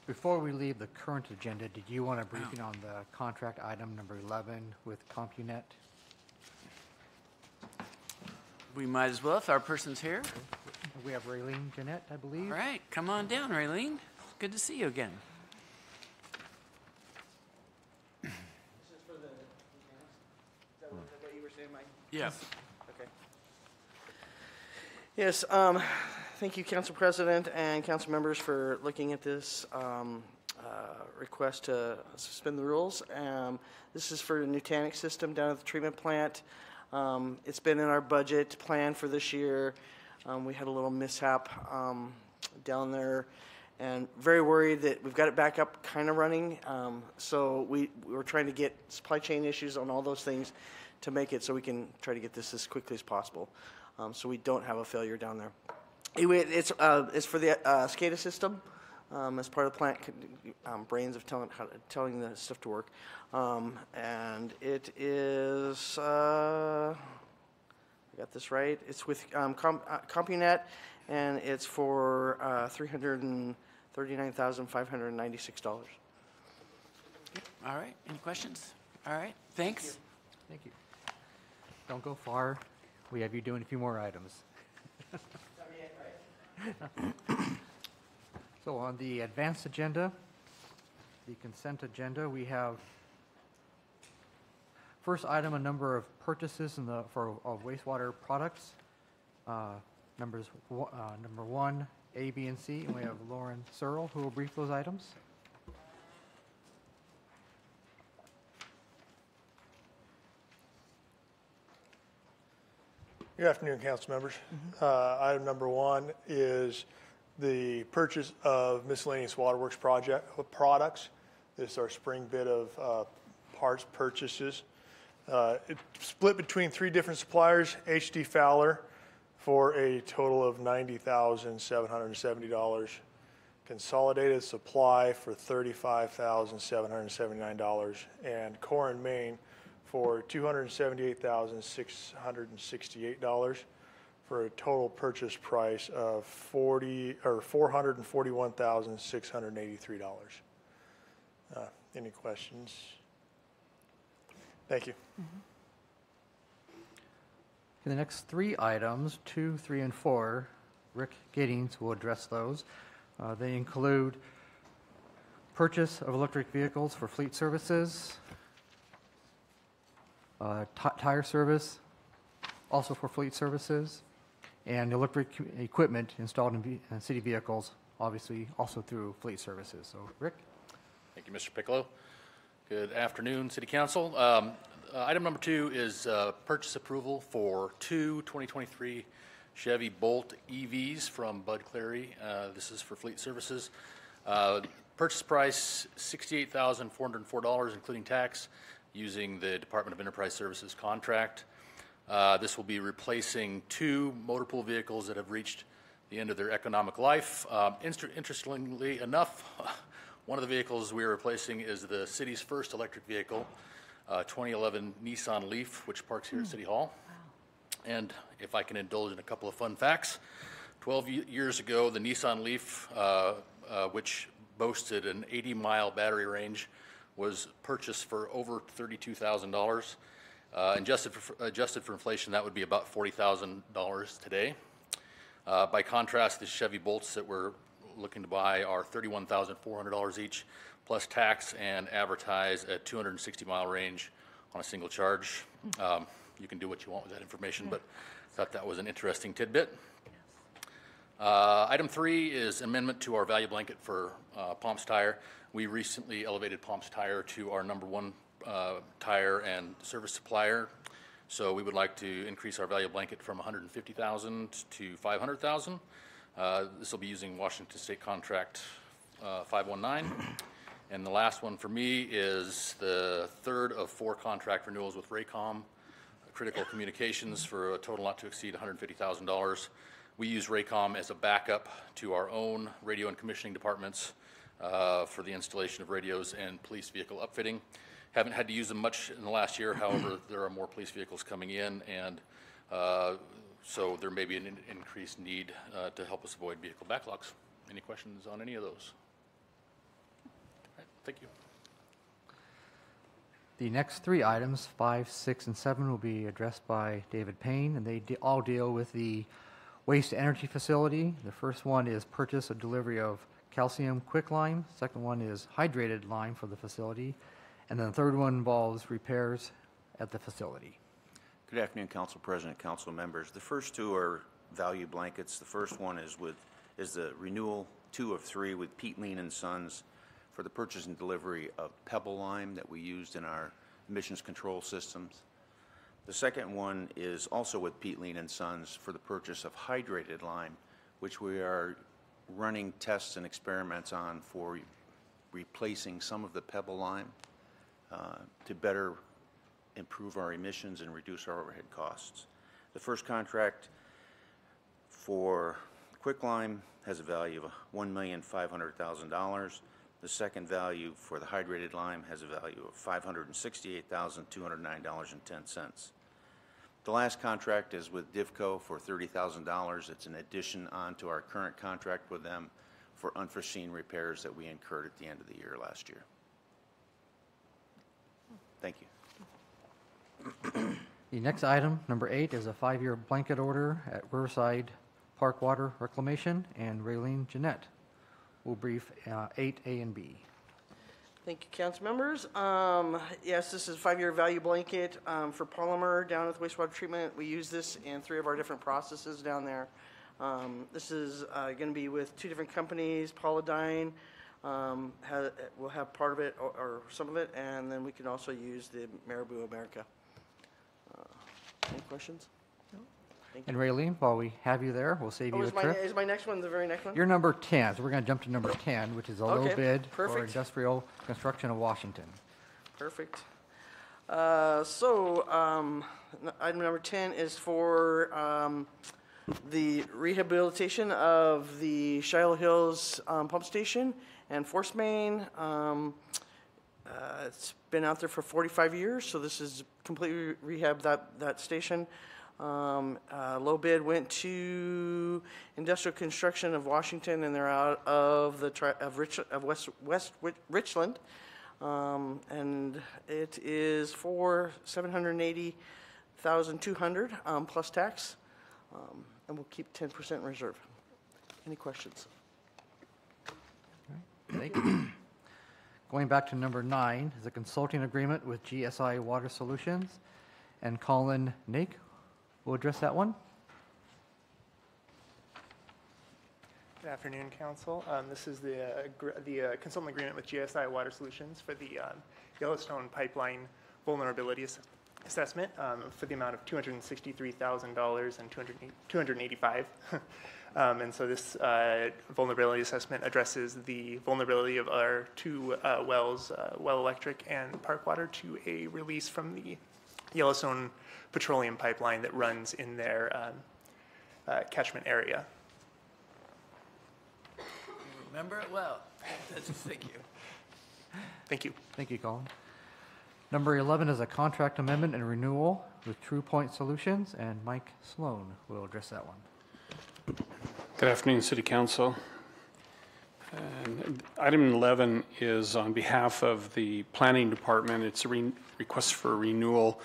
Before we leave the current agenda, did you want a briefing on the contract item number 11 with CompuNet? We might as well if our person's here. We have Raylene Jeanette, I believe. All right, come on down, Raylene. Good to see you again. This is for the, is that what you were saying, Mike? Yes. Okay. Yes, um, thank you, Council President and council members for looking at this, um, uh, request to suspend the rules. Um, this is for the Nutanix system down at the treatment plant. Um, it's been in our budget plan for this year. Um, we had a little mishap, um, down there and very worried that we've got it back up kind of running. Um, so we, we were trying to get supply chain issues on all those things to make it so we can try to get this as quickly as possible. Um, so we don't have a failure down there. Anyway, it's, uh, it's for the uh, SCADA system. Um, as part of the plant, um, brains of telling how telling the stuff to work, um, and it is. Uh, I got this right. It's with um, Com- uh, CompuNet, and it's for uh, three hundred and thirty-nine thousand five hundred and ninety-six dollars. All right, any questions? All right, thanks. Thank you. Don't go far. We have you doing a few more items. So on the advanced agenda, the consent agenda, we have first item, a number of purchases in the, for, of wastewater products. Uh, Numbers, uh, number one, A, B, and C, and we have Lauren Searle who will brief those items. Good afternoon, council members. Uh, Item number one is the purchase of miscellaneous waterworks project, products. This is our spring bid of uh, parts purchases. Uh, It's split between three different suppliers, HD Fowler for a total of $90,770. Consolidated Supply for $35,779. And Core and Main for $278,668 for a total purchase price of 40, or $441,683. Uh, Any questions? Thank you. Okay, The next three items, two, three, and four, Rick Giddings will address those. Uh, They include purchase of electric vehicles for fleet services, uh, ti- tire service, also for fleet services, and electric equipment installed in city vehicles, obviously also through fleet services. So, Rick? Thank you, Mr. Piccolo. Good afternoon, City Council. Um, uh, Item number two is uh, purchase approval for two 2023 Chevy Bolt EVs from Bud Clary. Uh, This is for fleet services. Uh, Purchase price, $68,404, including tax, using the Department of Enterprise Services contract. Uh, This will be replacing two motor pool vehicles that have reached the end of their economic life. Um, inter- Interestingly enough, one of the vehicles we are replacing is the city's first electric vehicle, uh, 2011 Nissan Leaf, which parks here at City Hall. And if I can indulge in a couple of fun facts, 12 ye- years ago, the Nissan Leaf, uh, uh, which boasted an 80-mile battery range, was purchased for over $32,000. Uh, Adjusted for, adjusted for inflation, that would be about $40,000 today. Uh, By contrast, the Chevy Bolts that we're looking to buy are $31,400 each, plus tax and advertise at 260-mile range on a single charge. Um, You can do what you want with that information, but I thought that was an interesting tidbit. Uh, Item three is amendment to our value blanket for uh, Pomps Tire. We recently elevated Pomps Tire to our number one uh, tire and service supplier. So we would like to increase our value blanket from 150,000 to 500,000. Uh, This will be using Washington State Contract uh, 519. And the last one for me is the third of four contract renewals with Raycom Critical Communications for a total not to exceed $150,000. We use Raycom as a backup to our own radio and commissioning departments uh, for the installation of radios and police vehicle upfitting. Haven't had to use them much in the last year, however, there are more police vehicles coming in, and uh, so there may be an in- increased need uh, to help us avoid vehicle backlogs. Any questions on any of those? All right, Thank you. The next three items, five, six, and seven, will be addressed by David Payne, and they de- all deal with the waste-to-energy facility. The first one is purchase or delivery of calcium quicklime. Second one is hydrated lime for the facility. And then the third one involves repairs at the facility. Good Good afternoon, Council President, council members. The first two are value blankets. The first one is with, is the renewal, two of three with Pete Lien and Sons for the purchase and delivery of pebble lime that we used in our emissions control systems. The second one is also with Pete Lien and Sons for the purchase of hydrated lime, which we are running tests and experiments on for replacing some of the pebble lime uh, to better improve our emissions and reduce our overhead costs. The first contract for quicklime has a value of $1,500,000. The second value for the hydrated lime has a value of $568,209.10. The last contract is with Divco for $30,000. It's an addition onto our current contract with them for unforeseen repairs that we incurred at the end of the year last year. Thank you. The next item, number eight, is a five-year blanket order at Riverside Park Water Reclamation, and Raylene Jeanette will brief uh, 8A and B. Thank you, council members. Um, yes, this is a five-year value blanket, um, for polymer down the wastewater treatment. We use this in three of our different processes down there. Um, this is, uh, gonna be with two different companies, Polydyne, um, will have part of it or, or some of it, and then we can also use the Marabou America. Uh, Any questions? And. Raylene, while we have you there, we'll save Oh, you a is my, trip. is my next one the very next one? You're number 10, so we're going to jump to number 10, which is a low Okay, bid for perfect. industrial construction of Washington. Perfect. Uh, So, um, n- item number 10 is for um, the rehabilitation of the Shiloh Hills um, Pump Station and Force Main. Um, uh, It's been out there for 45 years, so this is completely rehab that, that station. Um, uh, Low bid went to Industrial Construction of Washington, and they're out of the, tri- of Rich, of West, West Richland. Um, and it is for seven hundred eighty thousand two hundred, um, plus tax. Um, and we'll keep ten percent reserve. Any questions? Thank you. Going back to number nine is a consulting agreement with GSI Water Solutions, and Colin Nake will address that one. Good afternoon, Council. Um, This is the, uh, the uh, consultant agreement with GSI Water Solutions for the um, Yellowstone Pipeline Vulnerability Ass- Assessment um, for the amount of $263,000 and 200 285. Um, And so this uh, vulnerability assessment addresses the vulnerability of our two uh, wells, uh, Well Electric and Park Water, to a release from the Yellowstone Petroleum Pipeline that runs in their um, uh, catchment area. You Remember it well. Thank you. Thank you. Thank you, Colin. Number 11 is a contract amendment and renewal with True Point Solutions, and Mike Sloan will address that one. Good afternoon, City Council. Item 11 is on behalf of the Planning Department. It's a re- request for renewal,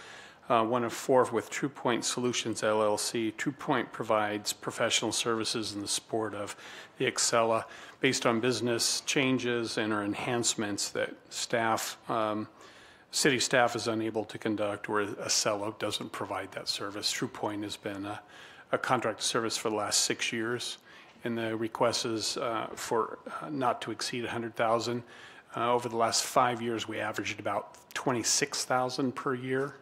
uh, one of four with True Point Solutions LLC. True Point provides professional services in the support of the Accela based on business changes and or enhancements that staff, um, city staff is unable to conduct or Accela doesn't provide that service. True Point has been a a contract service for the last six years, and the request is uh, for uh, not to exceed 100,000. Uh, Over the last five years, we averaged about 26,000 per year.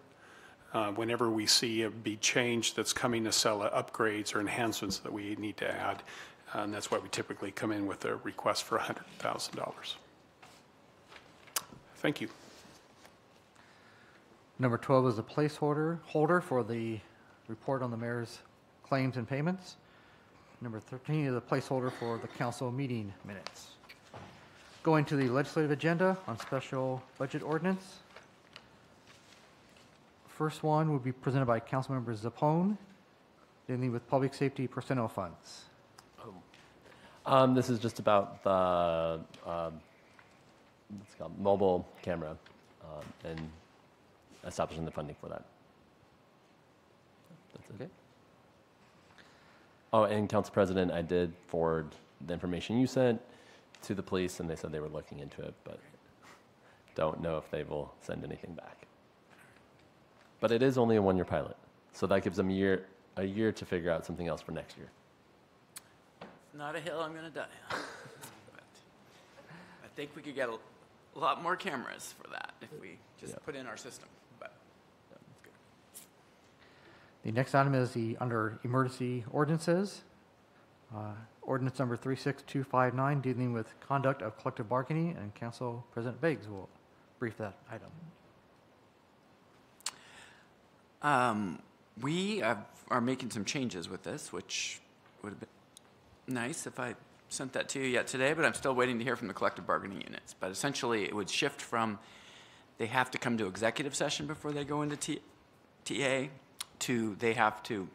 Uh, Whenever we see a big change that's coming to sell upgrades or enhancements that we need to add, uh, and that's why we typically come in with a request for $100,000. Thank you. Number 12 is a placeholder holder for the report on the mayor's claims and payments. Number 13 is a placeholder for the council meeting minutes. Going to the legislative agenda on special budget ordinance. First one will be presented by Councilmember Zappone, dealing with public safety personnel funds. Um, this is just about the, um, what's called, mobile camera, um, and establishing the funding for that. That's okay. Oh, and Council President, I did forward the information you sent to the police, and they said they were looking into it, but don't know if they will send anything back. But it is only a one-year pilot. So that gives them a year, a year to figure out something else for next year. Not a hill I'm going to die on. But I think we could get a lot more cameras for that if we just Yeah. put in our system, but. The next item is the, under emergency ordinances, uh, ordinance number 36259, dealing with conduct of collective bargaining, and Council President Beggs will brief that item. Um, we have, are making some changes with this, which would have been nice if I sent that to you yet today, but I'm still waiting to hear from the collective bargaining units. But essentially, it would shift from they have to come to executive session before they go into T, TA to they have to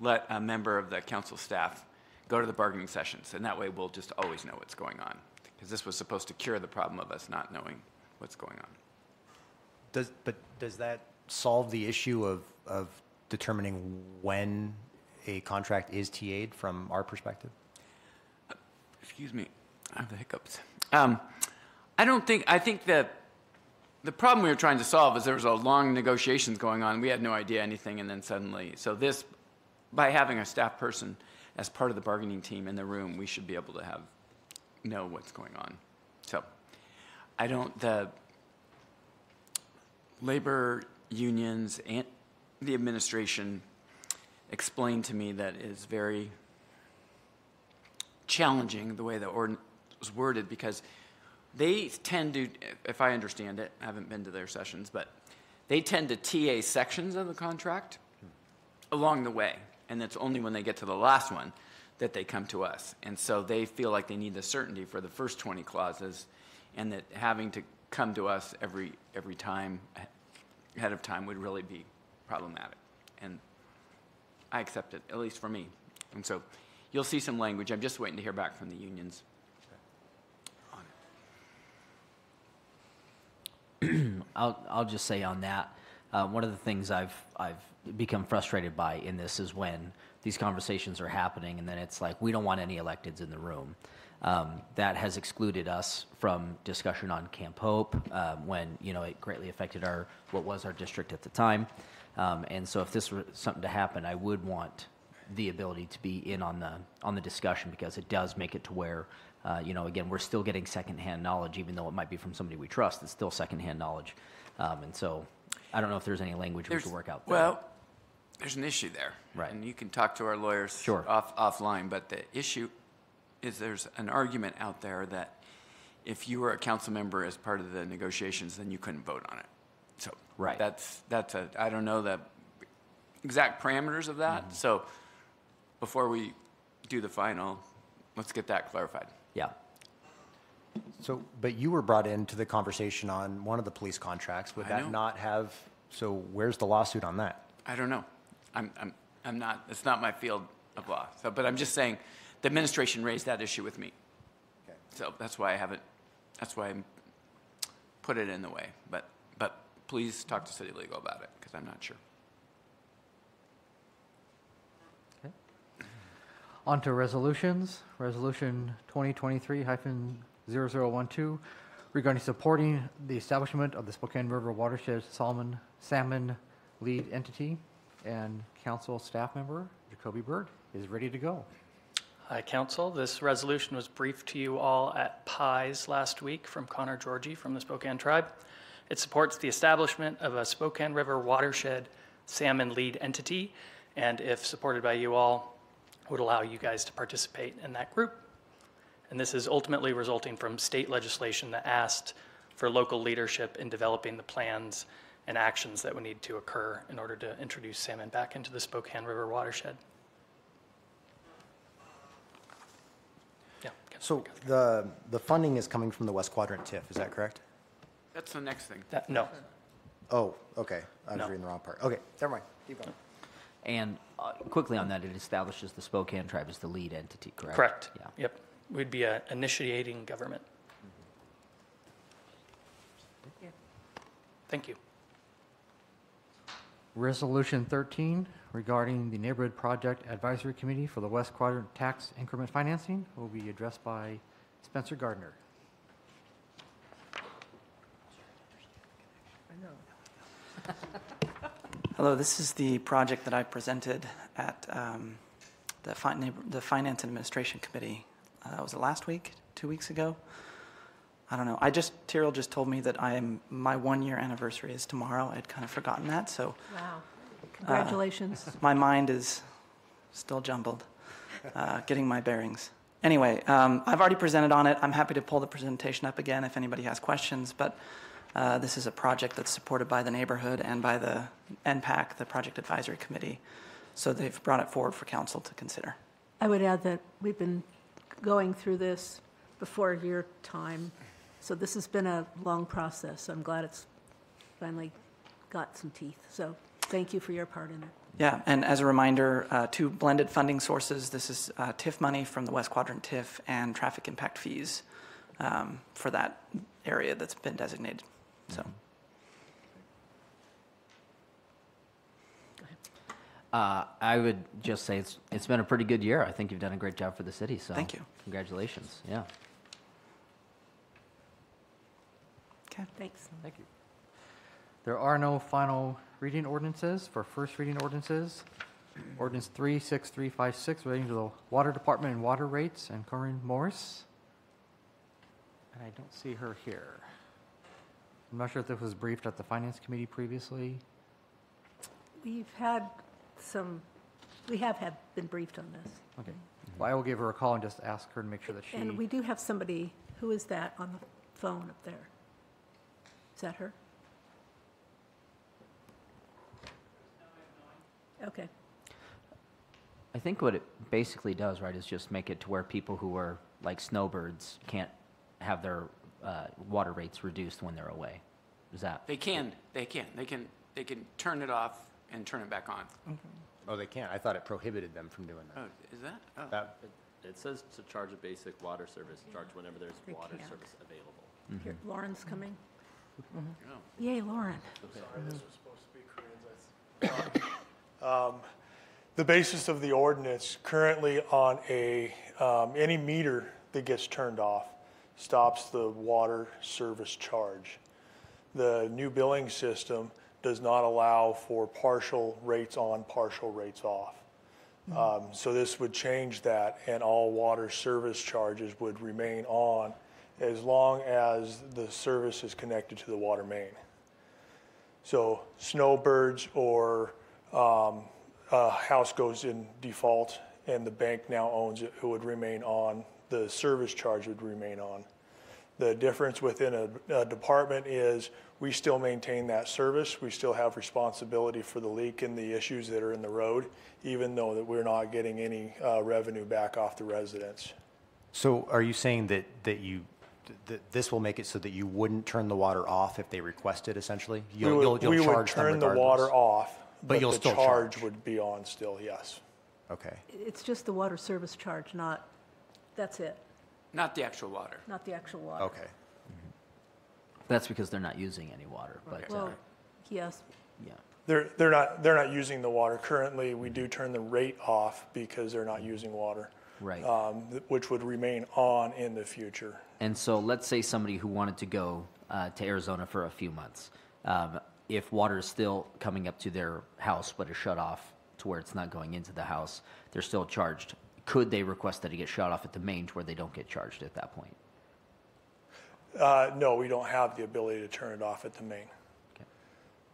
let a member of the council staff go to the bargaining sessions, and that way we'll just always know what's going on. Because this was supposed to cure the problem of us not knowing what's going on. Does, but does that solve the issue of, of determining when a contract is TA'd from our perspective? excuse me, I have the hiccups. Um, I don't think, I think that the problem we were trying to solve is there was a long negotiations going on. We had no idea anything, and then suddenly, so this, by having a staff person as part of the bargaining team in the room, we should be able to have, know what's going on. So, I don't, the labor unions and the administration explained to me that is very challenging the way the ordinance was worded because they tend to, if I understand it, I haven't been to their sessions, but they tend to TA sections of the contract along the way. And it's only when they get to the last one that they come to us. And so they feel like they need the certainty for the first 20 clauses and that having to come to us every, every time ahead of time would really be problematic. And I accept it, at least for me. And so you'll see some language. I'm just waiting to hear back from the unions. I'll, I'll just say on that, uh, one of the things I've, I've become frustrated by in this is when these conversations are happening and then it's like, we don't want any electeds in the room. Um, that has excluded us from discussion on Camp Hope um, when, you know, it greatly affected our, what was our district at the time. Um, and so if this were something to happen, I would want the ability to be in on the, on the discussion because it does make it to where, uh, you know, again, we're still getting secondhand knowledge, even though it might be from somebody we trust, it's still secondhand knowledge. Um, and so I don't know if there's any language we should work out. there. Well, there's an issue there. Right. And you can talk to our lawyers Sure. off, offline, but the issue is there's an argument out there that if you were a council member as part of the negotiations, then you couldn't vote on it. So. Right. That's, that's a, I don't know the exact parameters of that. Mm-hmm. So before we do the final, let's get that clarified. Yeah. So, but you were brought into the conversation on one of the police contracts. Would I that know. not have, so where's the lawsuit on that? I don't know. I'm, I'm, I'm not, it's not my field of law. So, but I'm just saying, the administration raised that issue with me. Okay. So that's why I haven't, that's why I put it in the way. But, but please talk to city legal about it, because I'm not sure. On to resolutions. Resolution 2023-0012 regarding supporting the establishment of the Spokane River Watershed Salmon, Salmon Lead Entity. And council staff member Jacoby Bird is ready to go. Hi, Council. This resolution was briefed to you all at PIES last week from Connor Georgie from the Spokane Tribe. It supports the establishment of a Spokane River watershed salmon lead entity, and if supported by you all, would allow you guys to participate in that group. And this is ultimately resulting from state legislation that asked for local leadership in developing the plans and actions that would need to occur in order to introduce salmon back into the Spokane River watershed. Yeah. So the, the funding is coming from the West Quadrant TIF, is that correct? That's the next thing. That, no. Oh, okay. I was No. reading the wrong part. Okay, never mind. Keep going. And uh, quickly on that, it establishes the Spokane tribe as the lead entity, correct? Correct. Yeah. Yep. We'd be a initiating government. Thank you. Resolution 13 regarding the Neighborhood Project Advisory Committee for the West Quadrant Tax Increment Financing will be addressed by Spencer Gardner. Hello, this is the project that I presented at um, the fin- the Finance and Administration Committee. Uh, Was it last week, two weeks ago? I don't know. I just, Tyrrell just told me that I am, my one-year anniversary is tomorrow. I'd kind of forgotten that, so Wow. Congratulations. my mind is still jumbled, uh, getting my bearings. Anyway, um, I've already presented on it. I'm happy to pull the presentation up again if anybody has questions, but uh, this is a project that's supported by the neighborhood and by the NPAC, the Project Advisory Committee. So they've brought it forward for council to consider. I would add that we've been going through this before your time, so this has been a long process. I'm glad it's finally got some teeth. So thank you for your part in it. Yeah, and as a reminder, uh, two blended funding sources. This is uh, TIF money from the West Quadrant TIF and traffic impact fees um, for that area that's been designated. So, Uh, I would just say it's, it's been a pretty good year. I think you've done a great job for the city, so. Thank you. Congratulations, yeah. okay. Thanks. Thank you. There are no final reading ordinances. For first reading ordinances, ordinance 36356 relating to the Water Department and water rates, and Corinne Morris. And I don't see her here. I'm not sure if this was briefed at the Finance Committee previously. We've had some, we have had, been briefed on this. Okay. Well, I will give her a call and just ask her to make sure that she. And we do have somebody, who is that on the phone up there? Is that her? Okay. I think what it basically does, right, is just make it to where people who are like snowbirds can't have their uh, water rates reduced when they're away. Is that? They can, they can, they can, they can turn it off and turn it back on. Oh, they can't. I thought it prohibited them from doing that. Oh, that. is that? Oh. That, It- It says to charge a basic water service charge whenever there's They water can't. service available. Here, Lauren's coming. Oh. Yay, Lauren. Sorry, this was supposed to be Corinne's. I. Um, The basis of the ordinance currently on a, um, any meter that gets turned off stops the water service charge. The new billing system does not allow for partial rates on, partial rates off. Um, So this would change that, and all water service charges would remain on as long as the service is connected to the water main. So snowbirds or um, a house goes in default and the bank now owns it, it would remain on, the service charge would remain on. The difference within a, a department is we still maintain that service. We still have responsibility for the leak and the issues that are in the road, even though that we're not getting any uh, revenue back off the residents. so are you saying that, that you, that this will make it so that you wouldn't turn the water off if they request it essentially? You'll, would- you'll, you'll We would charge them turn the water off, But but you'll the still charge charge. would be on still, yes. Okay. It's just the water service charge, not, that's it, Not the actual water. not the actual water. Okay. That's because they're not using any water, but, uh, Well, yes, yeah. They're, they're not, they're not using the water. Currently, we do turn the rate off because they're not using water. Right. um, th- Which would remain on in the future. And so let's say somebody who wanted to go uh, to Arizona for a few months. Um, if water is still coming up to their house but is shut off to where it's not going into the house, they're still charged. Could they request that it get shut off at the main to where they don't get charged at that point? Uh, No, we don't have the ability to turn it off at the main. Okay.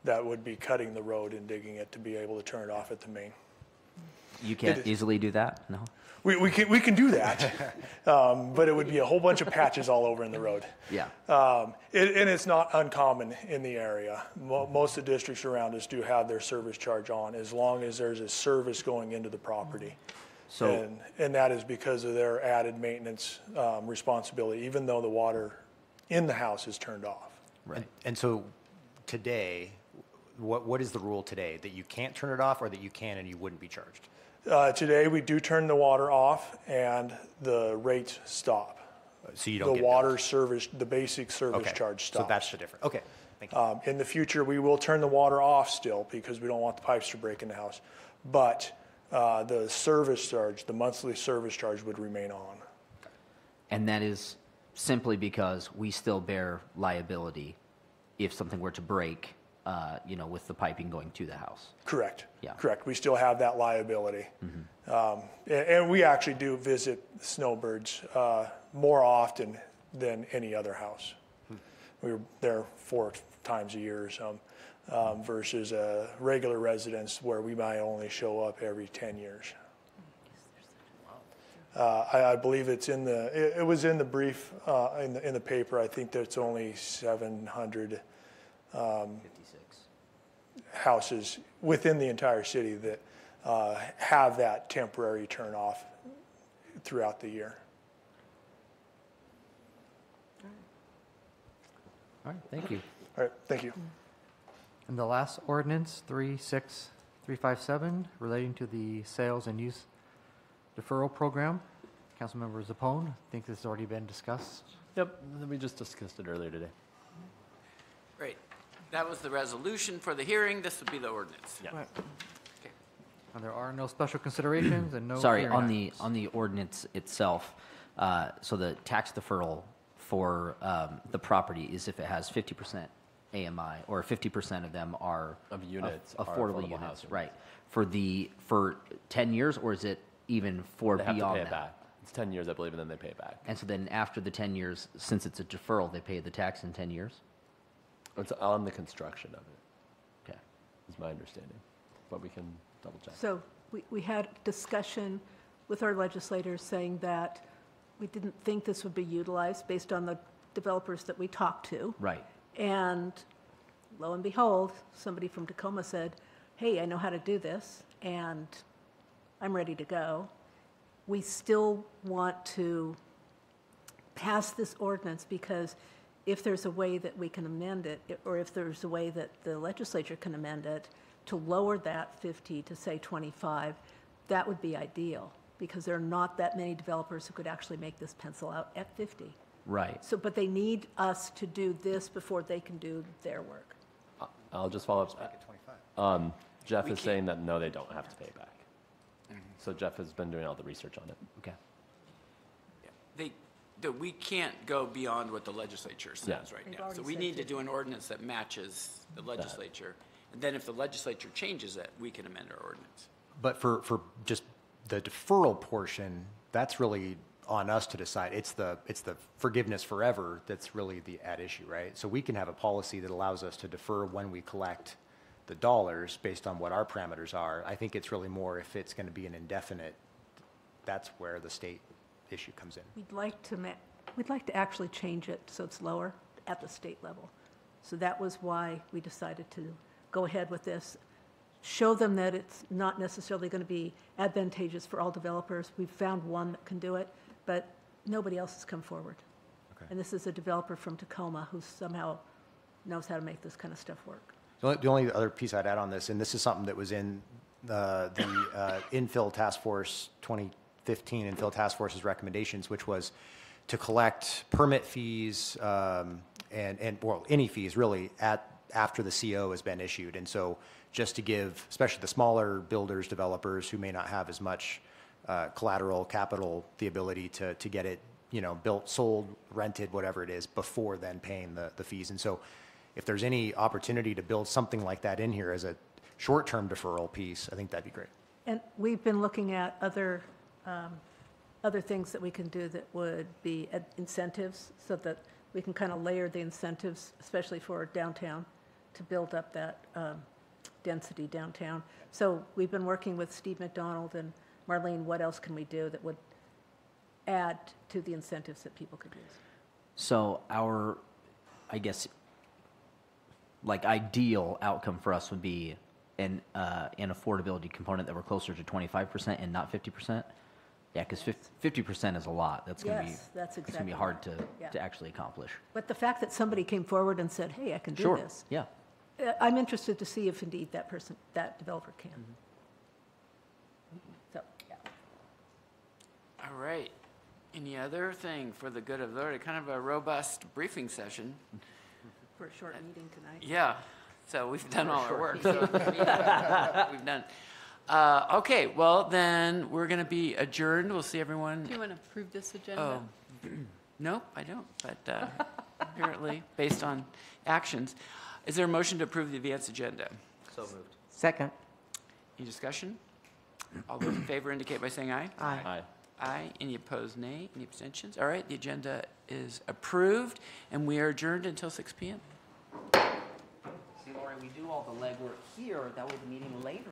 That would be cutting the road and digging it to be able to turn it off at the main. You can't easily do that? No? We, we can, we can do that, um, but it would be a whole bunch of patches all over in the road. Yeah. Um, it, and it's not uncommon in the area. Mo- most of the districts around us do have their service charge on as long as there's a service going into the property. So, and, and that is because of their added maintenance um, responsibility, even though the water in the house is turned off. right. And so today, what, what is the rule today? That you can't turn it off or that you can and you wouldn't be charged? Uh, today, we do turn the water off and the rates stop. So you don't the get water billed? service, the basic service Okay. charge stops. So that's the difference. Okay. Thank you. Um, in the future, we will turn the water off still because we don't want the pipes to break in the house. But uh, the service charge, the monthly service charge would remain on. And that is simply because we still bear liability if something were to break uh, you know, with the piping going to the house. Correct. Yeah. Correct. We still have that liability. Um, a- And we actually do visit snowbirds uh, more often than any other house. We were there four times a year or some, um, versus a regular residence where we might only show up every 10 years. Uh, I, I believe it's in the, it, it was in the brief, uh, in the, in the paper, I think there's only 700 um, houses within the entire city that uh, have that temporary turn off throughout the year. All right, thank you. All right, thank you. And the last ordinance, 36357, relating to the sales and use deferral program. Councilmember Zappone, I think this has already been discussed. Yep, we just discussed it earlier today. Great. That was the resolution for the hearing. This would be the ordinance. Yeah. And there are no special considerations and no. Sorry, hearing on the, on the ordinance itself, uh, so the tax deferral for um, the property is if it has 50% AMI, or 50% of them are. Of units aff- are Affordable affordable units, housing. right. For the, for 10 years, or is it even for They have to beyond pay that? it back. It's 10 years, I believe, and then they pay it back. And so then after the 10 years, since it's a deferral, they pay the tax in 10 years? It's on the construction of it, Okay. is my understanding, but we can double check. So we, we had discussion with our legislators saying that we didn't think this would be utilized based on the developers that we talked to. Right. And lo and behold, somebody from Tacoma said, hey, I know how to do this, and I'm ready to go. We still want to pass this ordinance because if there's a way that we can amend it, or if there's a way that the legislature can amend it to lower that 50 to say 25, that would be ideal, because there are not that many developers who could actually make this pencil out at 50. Right. So, but they need us to do this before they can do their work. I'll just follow up. Um, Jeff is saying that no, they don't have to pay it back. So Jeff has been doing all the research on it. Okay. They, the, we can't go beyond what the legislature says Yeah. right They've now. already So we said need to do an ordinance that matches the legislature. And then if the legislature changes it, we can amend our ordinance. But for, for just the deferral portion, that's really on us to decide. It's the, it's the forgiveness forever that's really the at issue, right? So we can have a policy that allows us to defer when we collect the dollars based on what our parameters are. I think it's really more if it's going to be an indefinite, that's where the state issue comes in. We'd like to, ma- we'd like to actually change it so it's lower at the state level. So that was why we decided to go ahead with this. Show them that it's not necessarily going to be advantageous for all developers. We've found one that can do it, but nobody else has come forward. Okay. And this is a developer from Tacoma who somehow knows how to make this kind of stuff work. The only, the only other piece I'd add on this, and this is something that was in the, the uh, infill task force 2015 infill task force's recommendations, which was to collect permit fees um, and, and, well, any fees really at, after the CO has been issued. And so just to give, especially the smaller builders, developers who may not have as much uh, collateral, capital, the ability to, to get it, you know, built, sold, rented, whatever it is, before then paying the, the fees. And so if there's any opportunity to build something like that in here as a short-term deferral piece, I think that'd be great. And we've been looking at other, um, other things that we can do that would be incentives, so that we can kind of layer the incentives, especially for downtown, to build up that um, density downtown. So we've been working with Steve MacDonald and Marlene, what else can we do that would add to the incentives that people could use? So our, I guess, like ideal outcome for us would be an, uh, an affordability component that we're closer to 25% and not 50%. Yeah, because 50% is a lot. That's going to be, that's it's going to be hard to, Yeah. to actually accomplish. But the fact that somebody came forward and said, hey, I can do Sure, this, yeah. uh, I'm interested to see if indeed that person, that developer can. So, yeah. All right. Any other thing for the good of the order? Kind of a robust briefing session. For a short meeting tonight. Yeah, so we've done all our work. so, We've done. Uh, Okay, well, then, we're going to be adjourned. We'll see everyone. Do you want to approve this agenda? Oh, no, I don't, but uh, apparently, based on actions. Is there a motion to approve the advance agenda? So moved. Second. Any discussion? All those in favor indicate by saying aye. Aye. Aye. Aye. Any opposed, nay. Any abstentions? All right, the agenda is approved, and we are adjourned until 6 PM. See, Lori, we do all the legwork here, that way the meeting later